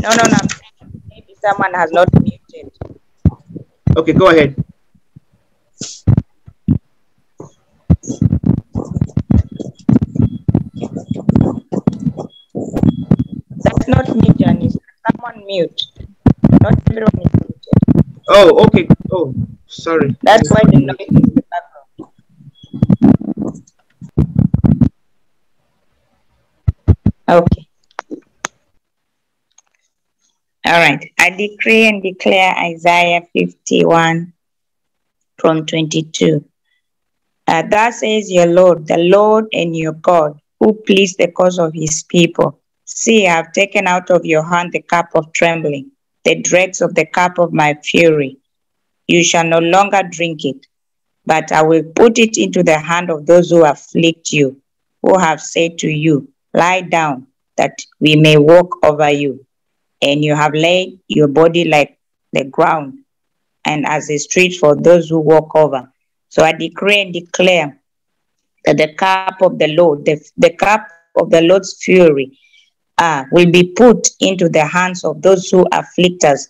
No, no, no. Maybe someone has not muted. Okay, go ahead. That's not me, Janice. Someone mute. Not everyone. Oh, okay. Oh, sorry. That's why the noise is in the background. Okay. All right. I decree and declare Isaiah 51 from 22. Uh, thus says your Lord, the Lord and your God, who pleased the cause of his people. See, I have taken out of your hand the cup of trembling, the dregs of the cup of my fury. You shall no longer drink it, but I will put it into the hand of those who afflict you, who have said to you, Lie down, that we may walk over you. And you have laid your body like the ground, and as a street for those who walk over. So I decree and declare that the cup of the Lord, the, the cup of the Lord's fury, uh, will be put into the hands of those who afflict us,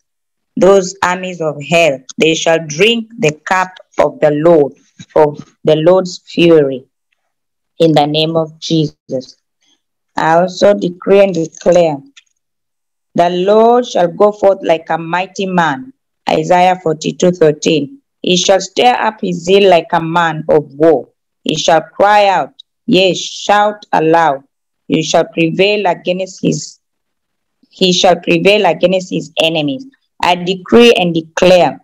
those armies of hell. They shall drink the cup of the Lord, of the Lord's fury, in the name of Jesus. I also decree and declare the Lord shall go forth like a mighty man. Isaiah 42 13. He shall stir up his zeal like a man of war. He shall cry out, yea, shout aloud. You shall prevail against his he shall prevail against his enemies. I decree and declare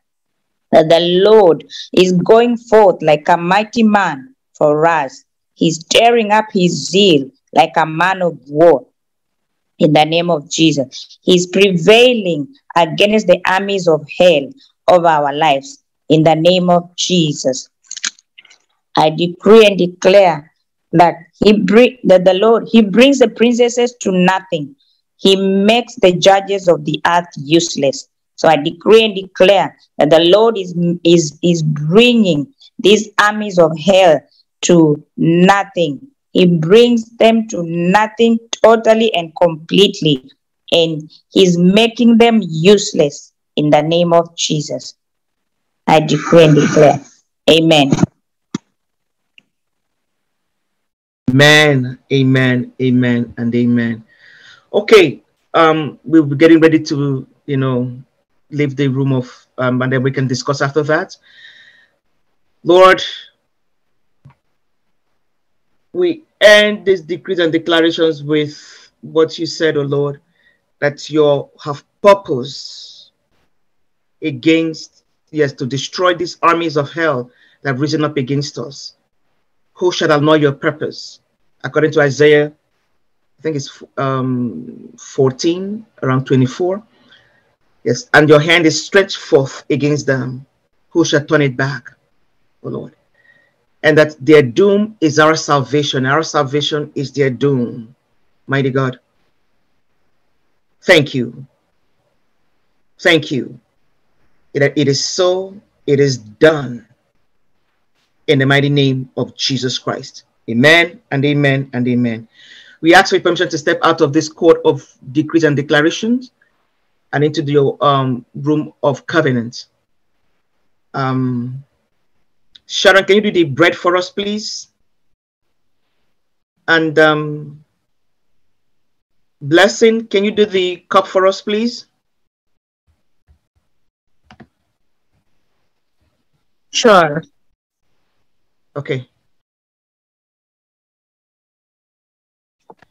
that the Lord is going forth like a mighty man for us. He's stirring up his zeal like a man of war in the name of Jesus. He's prevailing against the armies of hell of our lives in the name of Jesus. I decree and declare that he bring that the Lord he brings the princesses to nothing. He makes the judges of the earth useless. So I decree and declare that the Lord is is is bringing these armies of hell to nothing. He brings them to nothing totally and completely, and he's making them useless in the name of Jesus. I decree and declare. Amen. Amen, amen, amen, and amen. Okay, um, we'll be getting ready to, you know, leave the room of, um, and then we can discuss after that. Lord, we end these decrees and declarations with what you said, oh Lord, that you have purpose against, yes, to destroy these armies of hell that have risen up against us. Who shall know your purpose? According to Isaiah, I think it's um, 14, around 24. Yes, and your hand is stretched forth against them. Who shall turn it back, O Lord? And that their doom is our salvation. Our salvation is their doom. Mighty God. Thank you. Thank you. It, it is so, it is done in the mighty name of Jesus Christ. Amen and amen and amen. We ask for permission to step out of this court of decrees and declarations and into the um, room of covenant. Um, Sharon, can you do the bread for us, please? And um, Blessing, can you do the cup for us, please? Sure. Okay.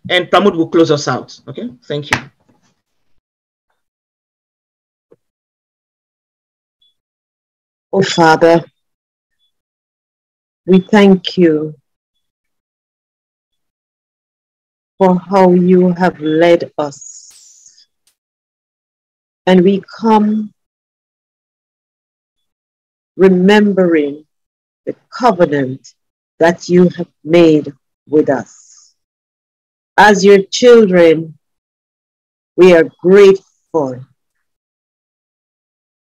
And Pramod will close us out. Okay, thank you. Oh, Father, we thank you for how you have led us. And we come remembering the covenant that you have made with us. As your children, we are grateful.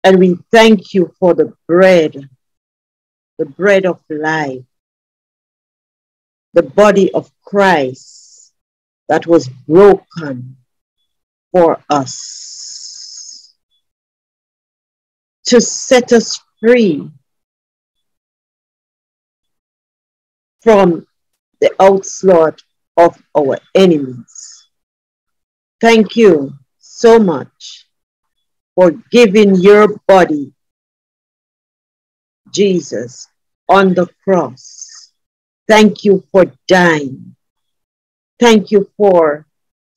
And we thank you for the bread, the bread of life, the body of Christ that was broken for us to set us free from the onslaught of our enemies. Thank you so much for giving your body, Jesus, on the cross. Thank you for dying. Thank you for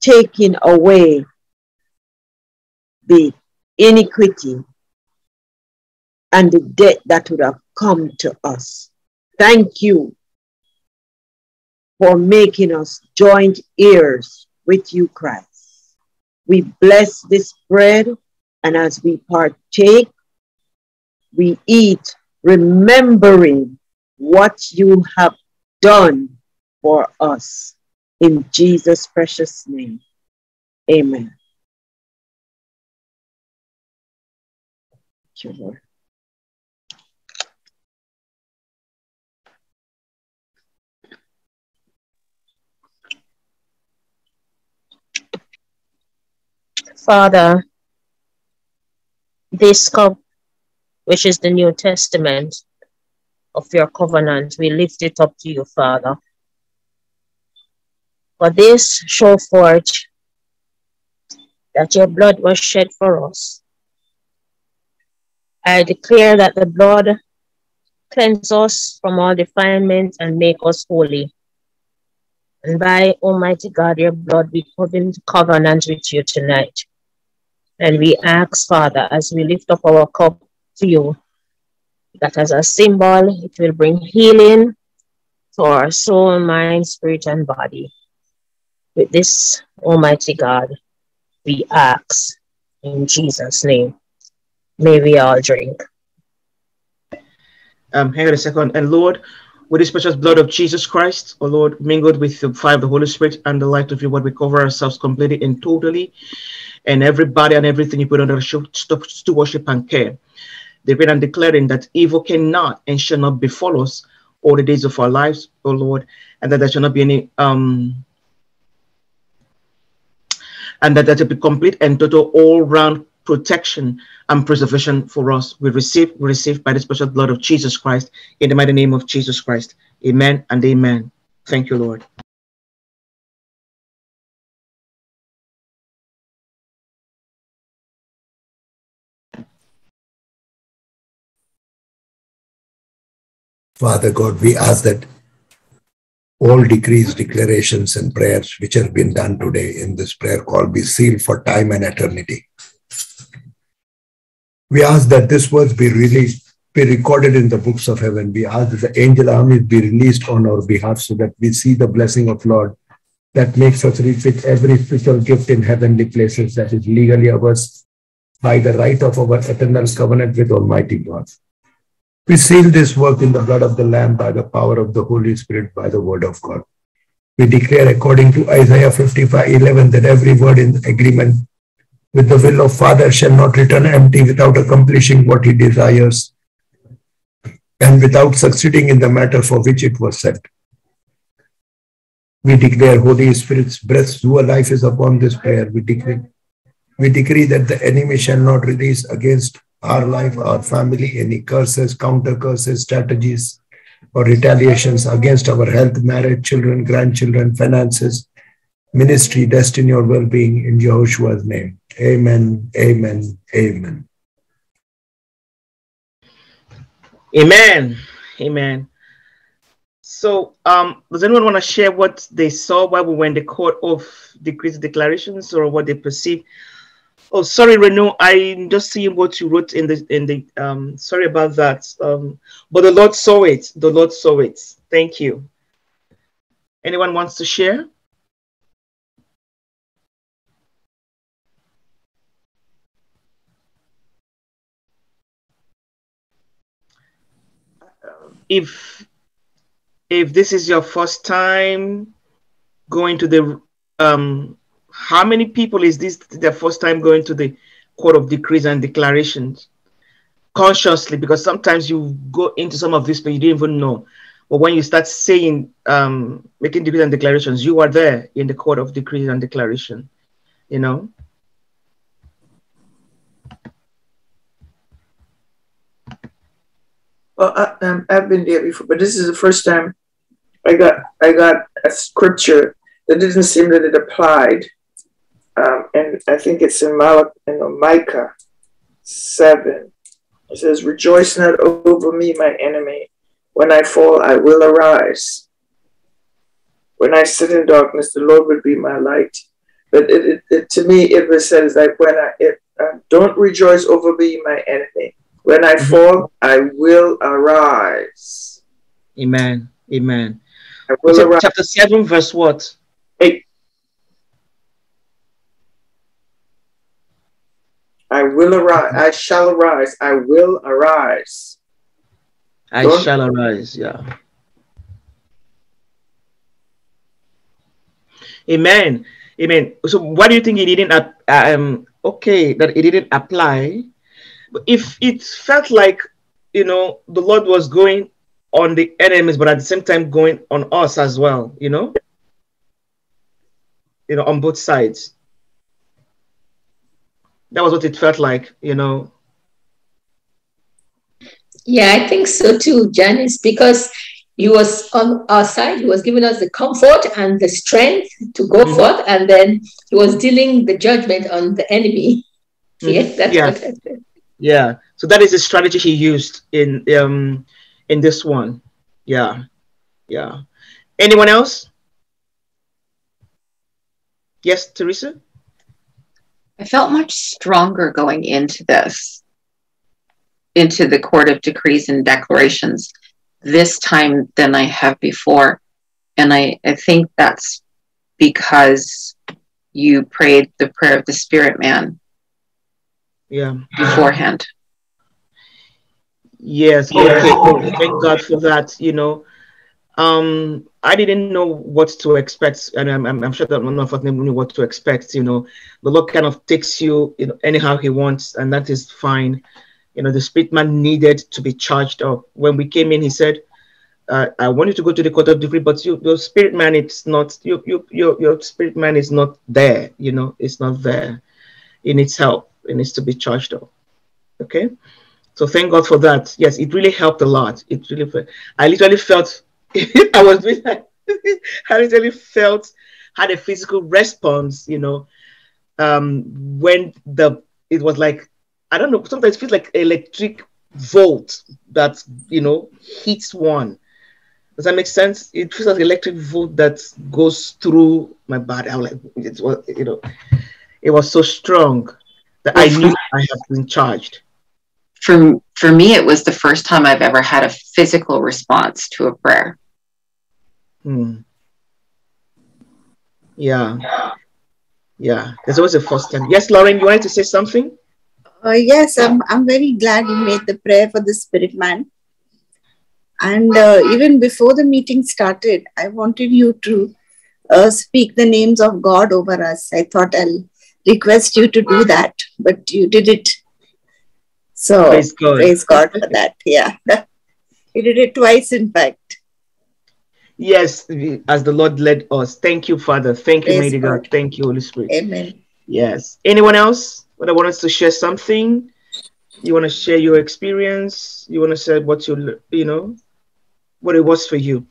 taking away the iniquity and the debt that would have come to us. Thank you for making us joint heirs with you, Christ. We bless this bread and as we partake, we eat, remembering what you have done for us. In Jesus' precious name, amen. Thank you, Lord. Father, this cup, which is the New Testament of your covenant, we lift it up to you, Father. For this show forth that your blood was shed for us. I declare that the blood cleanse us from all defilement and make us holy. And by Almighty God, your blood, we covenant with you tonight. And we ask, Father, as we lift up our cup to you, that as a symbol, it will bring healing to our soul, mind, spirit, and body. With this, Almighty God, we ask in Jesus' name. May we all drink. Um, hang on a second. And Lord, with this precious blood of Jesus Christ, O Lord, mingled with the fire of the Holy Spirit and the light of your word, we cover ourselves completely and totally and everybody and everything you put under our stewardship and care. Declaring and declaring that evil cannot and shall not befall us all the days of our lives, O Lord, and that there shall not be any um and that there will be complete and total all-round protection and preservation for us. We receive, we receive by the special blood of Jesus Christ in the mighty name of Jesus Christ. Amen and amen. Thank you, Lord. Father God, we ask that all decrees, declarations, and prayers which have been done today in this prayer call be sealed for time and eternity. We ask that this words be released, be recorded in the books of heaven. We ask that the angel armies be released on our behalf so that we see the blessing of Lord that makes us rich with every spiritual gift in heavenly places that is legally ours by the right of our eternal covenant with Almighty God. We seal this work in the blood of the Lamb by the power of the Holy Spirit by the word of God. We declare according to Isaiah 55 11 that every word in agreement with the will of Father shall not return empty without accomplishing what he desires and without succeeding in the matter for which it was sent. We declare Holy Spirit's breath through life is upon this prayer. We decree, we decree that the enemy shall not release against our life, our family, any curses, counter curses, strategies, or retaliations against our health, marriage, children, grandchildren, finances, ministry, destiny, or well being in Yahushua's name. Amen, amen, amen. Amen, amen. So, um, does anyone want to share what they saw while we were in the court of decrees declarations or what they perceived? Oh, sorry, Renu. I'm just seeing what you wrote in the in the. Um, sorry about that. Um, but the Lord saw it. The Lord saw it. Thank you. Anyone wants to share? If if this is your first time going to the um, how many people is this their first time going to the court of decrees and declarations? Consciously because sometimes you go into some of this but you didn't even know. But when you start saying um, making decrees and declarations you are there in the court of decrees and declaration you know Well, I, um, I've been there before, but this is the first time I got I got a scripture that didn't seem that it applied, um, and I think it's in Malach in Micah seven. It says, "Rejoice not over me, my enemy. When I fall, I will arise. When I sit in darkness, the Lord will be my light." But it, it, it to me, it was said, says like when I it, uh, don't rejoice over me, my enemy. When I fall, I will arise. amen amen I will Chap- arise. chapter 7 verse what Eight. I will arise. I shall arise. I will arise. i Don't- shall arise yeah amen amen so why do you think it didn't ap- um okay that it didn't apply if it felt like you know the lord was going on the enemies but at the same time going on us as well you know you know on both sides that was what it felt like you know Yeah, I think so too, Janice, because he was on our side, he was giving us the comfort and the strength to go Mhm. forth, and then he was dealing the judgment on the enemy. Yeah, that's Yeah. what I said. Yeah. So that is the strategy he used in um in this one. Yeah. Yeah. Anyone else? Yes, Teresa? I felt much stronger going into this, into the court of decrees and declarations this time than I have before. And I, I think that's because you prayed the prayer of the spirit man Yeah. beforehand. Yes. Okay. Oh, thank God for that. You know, um, I didn't know what to expect, and I'm, I'm, I'm sure that none of us knew what to expect. You know, the Lord kind of takes you, you know, anyhow He wants, and that is fine. You know, the spirit man needed to be charged up. When we came in, He said, uh, "I want you to go to the court of decree, but you, your spirit man, it's not. You, you, your, your spirit man is not there. You know, it's not there. It needs help. It needs to be charged up." Okay. So thank God for that. Yes, it really helped a lot. It really, I literally felt, I was. I literally felt, had a physical response, you know, um, when the, it was like, I don't know, sometimes feels like electric volt that, you know, hits one. Does that make sense? It feels like electric volt that goes through my body. I'm like, it was, you know, it was so strong that I knew I had been charged. For, for me, it was the first time I've ever had a physical response to a prayer. Hmm. Yeah. Yeah. There's always a first time. Yes, Lauren, you wanted to say something? Uh, yes, I'm, I'm very glad you made the prayer for the spirit man. And uh, even before the meeting started, I wanted you to uh, speak the names of God over us. I thought I'll request you to do that, but you did it. So Praise God. praise God for that. Yeah. you did it twice, in fact. Yes, as the Lord led us. Thank you, Father. Thank you, mighty God. God. Thank you, Holy Spirit. Amen. Yes. Anyone else? What I want us to share something? You want to share your experience? You want to say what you, you know, what it was for you.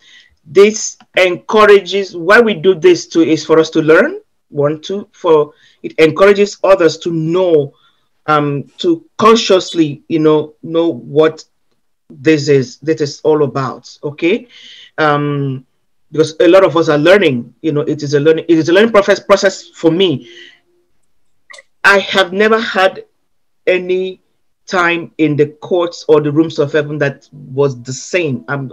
This encourages, why we do this too is for us to learn. One, two, for it encourages others to know, um, to consciously, you know, know what this is, this is all about. Okay. Um, because a lot of us are learning, you know, it is a learning, it is a learning process process for me. I have never had any time in the courts or the rooms of heaven that was the same. Um,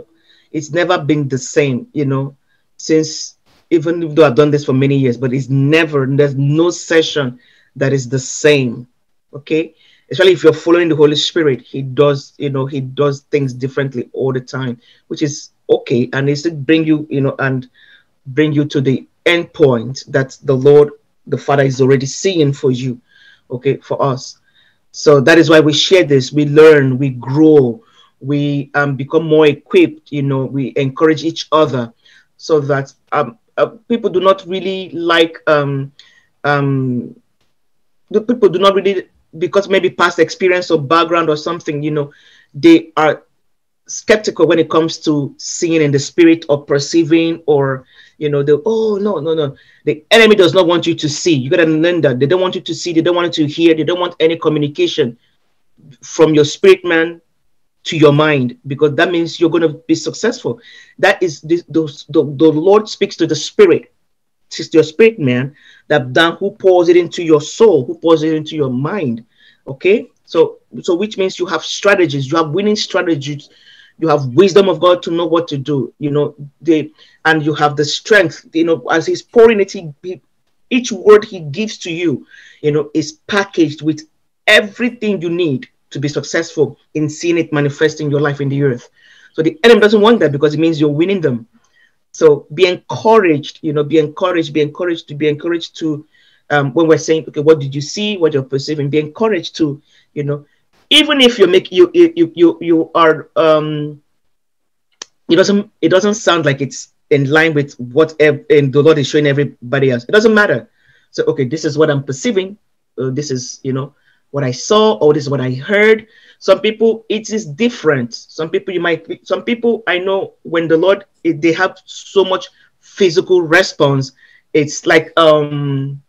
it's never been the same, you know, since even though I've done this for many years, but it's never, there's no session that is the same. Okay. Especially if you're following the Holy Spirit, He does, you know, He does things differently all the time, which is okay. And it's to bring you, you know, and bring you to the end point that the Lord, the Father, is already seeing for you, okay, for us. So that is why we share this. We learn, we grow, we um, become more equipped. You know, we encourage each other, so that um, uh, people do not really like um, um, the people do not really because maybe past experience or background or something. You know, they are skeptical when it comes to seeing in the spirit or perceiving or you know the oh no no no. The enemy does not want you to see. You gotta learn that. They don't want you to see. They don't want you to hear. They don't want any communication from your spirit man to your mind because that means you're going to be successful. That is this, those, the, the lord speaks to the spirit. It's your spirit man that then who pours it into your soul who pours it into your mind okay? So so which means you have strategies you have winning strategies. You have wisdom of god to know what to do you know they and you have the strength you know as he's pouring it he, he- each word he gives to you you know is packaged with everything you need to be successful in seeing it manifesting your life in the earth so the enemy doesn't want that because it means you're winning them so be encouraged, you know, be encouraged, be encouraged to be encouraged to um, when we're saying, okay, what did you see, what you're perceiving, be encouraged to, you know, even if you make you you you you, are um it doesn't it doesn't sound like it's in line with what ev- and the Lord is showing everybody else. It doesn't matter. So okay, this is what I'm perceiving. Uh, this is you know what I saw or this is what I heard. Some people it is different. Some people you might some people I know when the Lord it, they have so much physical response. It's like um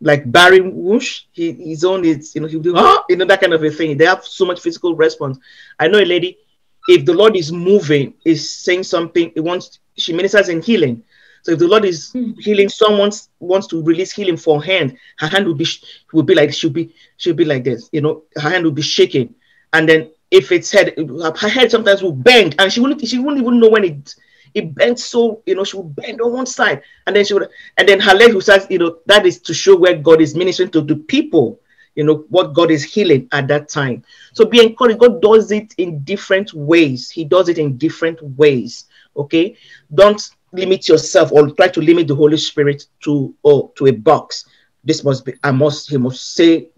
like Barry Whoosh, he his own is you know he'll do ah, you know that kind of a thing. They have so much physical response. I know a lady, if the Lord is moving, is saying something, it wants she ministers in healing. So if the Lord is hmm. healing, someone wants to release healing for her hand, her hand will be will be like she'll be she'll be like this, you know, her hand will be shaking, and then if it's head, her head sometimes will bend, and she wouldn't she wouldn't even know when it it bent so you know she would bend on one side, and then she would and then her leg will start, you know, that is to show where God is ministering to the people, you know, what God is healing at that time. So be encouraged. God does it in different ways. He does it in different ways. Okay. Don't limit yourself or try to limit the Holy Spirit to oh to a box. This must be, I must, he must say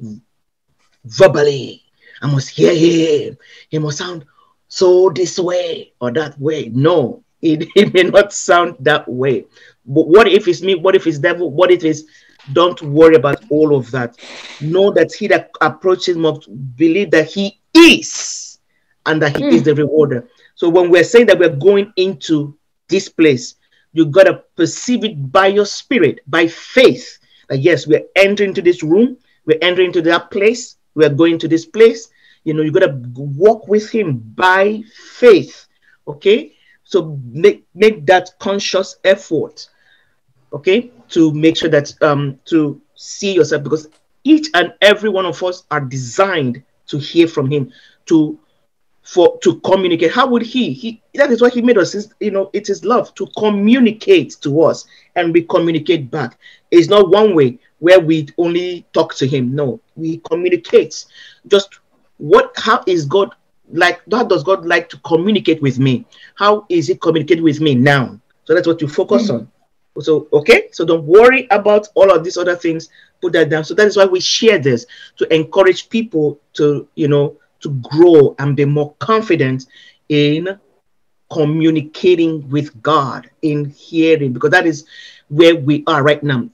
verbally. I must hear him. He must sound so this way or that way. No, it, it may not sound that way. But what if it's me? What if it's devil? What if it's don't worry about all of that. Know that he that approaches must believe that he is and that he is hmm. the rewarder. So when we're saying that we're going into this place, you gotta perceive it by your spirit, by faith. That yes, we're entering into this room, we're entering into that place, we're going to this place. You know, you gotta walk with him by faith. Okay. So make make that conscious effort, okay, to make sure that um to see yourself because each and every one of us are designed to hear from him, to for to communicate. How would he? He that is why he made us. Is, You know, it is love to communicate to us, and we communicate back. It's not one way where we only talk to him. No, we communicate. Just what? How is God like? How does God like to communicate with me? How is He communicate with me now? So that's what you focus mm-hmm. on. So okay, so don't worry about all of these other things. Put that down. So that is why we share this to encourage people to you know to grow and be more confident in communicating with God, in hearing, because that is where we are right now.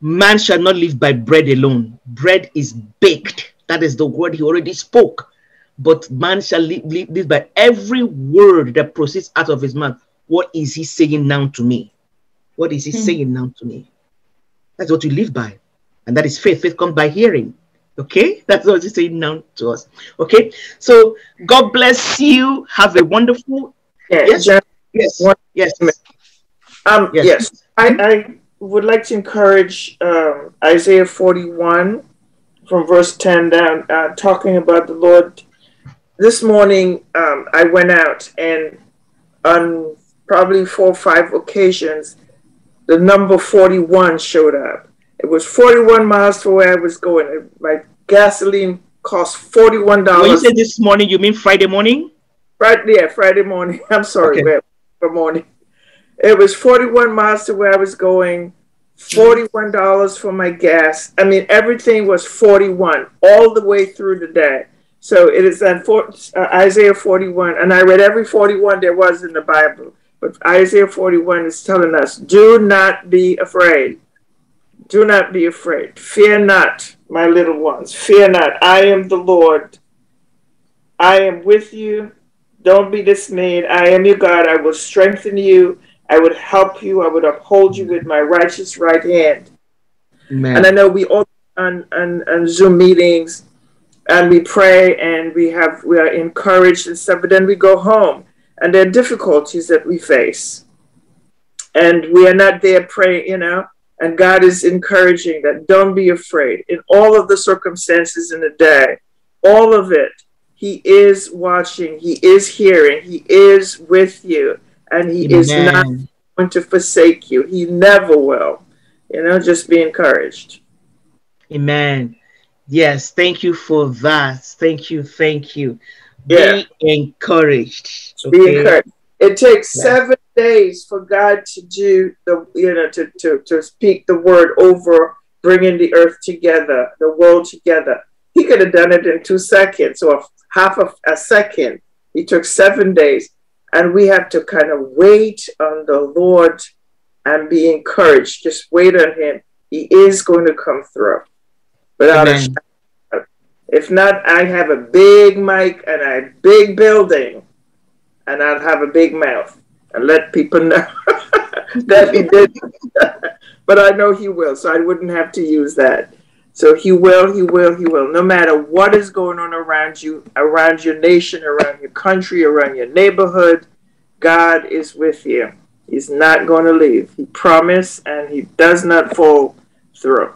Man shall not live by bread alone. Bread is baked. That is the word he already spoke. But man shall live, live, by every word that proceeds out of his mouth. What is he saying now to me? What is he mm. saying now to me? That's what we live by. And that is faith. Faith comes by hearing. Okay, that's what he's saying now to us. Okay, so God bless you. Have a wonderful yes, yes, yes, yes. Um, yes. yes. I, I would like to encourage um, Isaiah 41 from verse 10 down, uh, talking about the Lord. This morning, um, I went out and on probably four or five occasions, the number 41 showed up. It was 41 miles to where I was going. My gasoline cost $41. When you said this morning, you mean Friday morning? Friday, yeah, Friday morning. I'm sorry, okay. Friday morning. It was 41 miles to where I was going, $41 for my gas. I mean, everything was 41 all the way through the day. So it is in uh, Isaiah 41, and I read every 41 there was in the Bible. But Isaiah 41 is telling us, do not be afraid. Do not be afraid. Fear not, my little ones. Fear not. I am the Lord. I am with you. Don't be dismayed. I am your God. I will strengthen you. I would help you. I would uphold you with my righteous right hand. Amen. And I know we all on, on, on Zoom meetings and we pray and we have we are encouraged and stuff, but then we go home and there are difficulties that we face. And we are not there praying, you know, and God is encouraging that don't be afraid in all of the circumstances in the day, all of it. He is watching, He is hearing, He is with you, and He Amen. is not going to forsake you. He never will. You know, just be encouraged. Amen. Yes, thank you for that. Thank you, thank you. Yeah. Be encouraged. Okay? Be encouraged. It takes yeah. seven days for God to do the, you know, to, to, to speak the word over bringing the earth together, the world together. He could have done it in two seconds or half of a second. He took seven days. And we have to kind of wait on the Lord and be encouraged. Just wait on Him. He is going to come through without Amen. a shadow. If not, I have a big mic and a big building and I'd have a big mouth and let people know that he did. but I know he will, so I wouldn't have to use that. So he will, he will, he will. No matter what is going on around you, around your nation, around your country, around your neighborhood, God is with you. He's not going to leave. He promised and he does not fall through.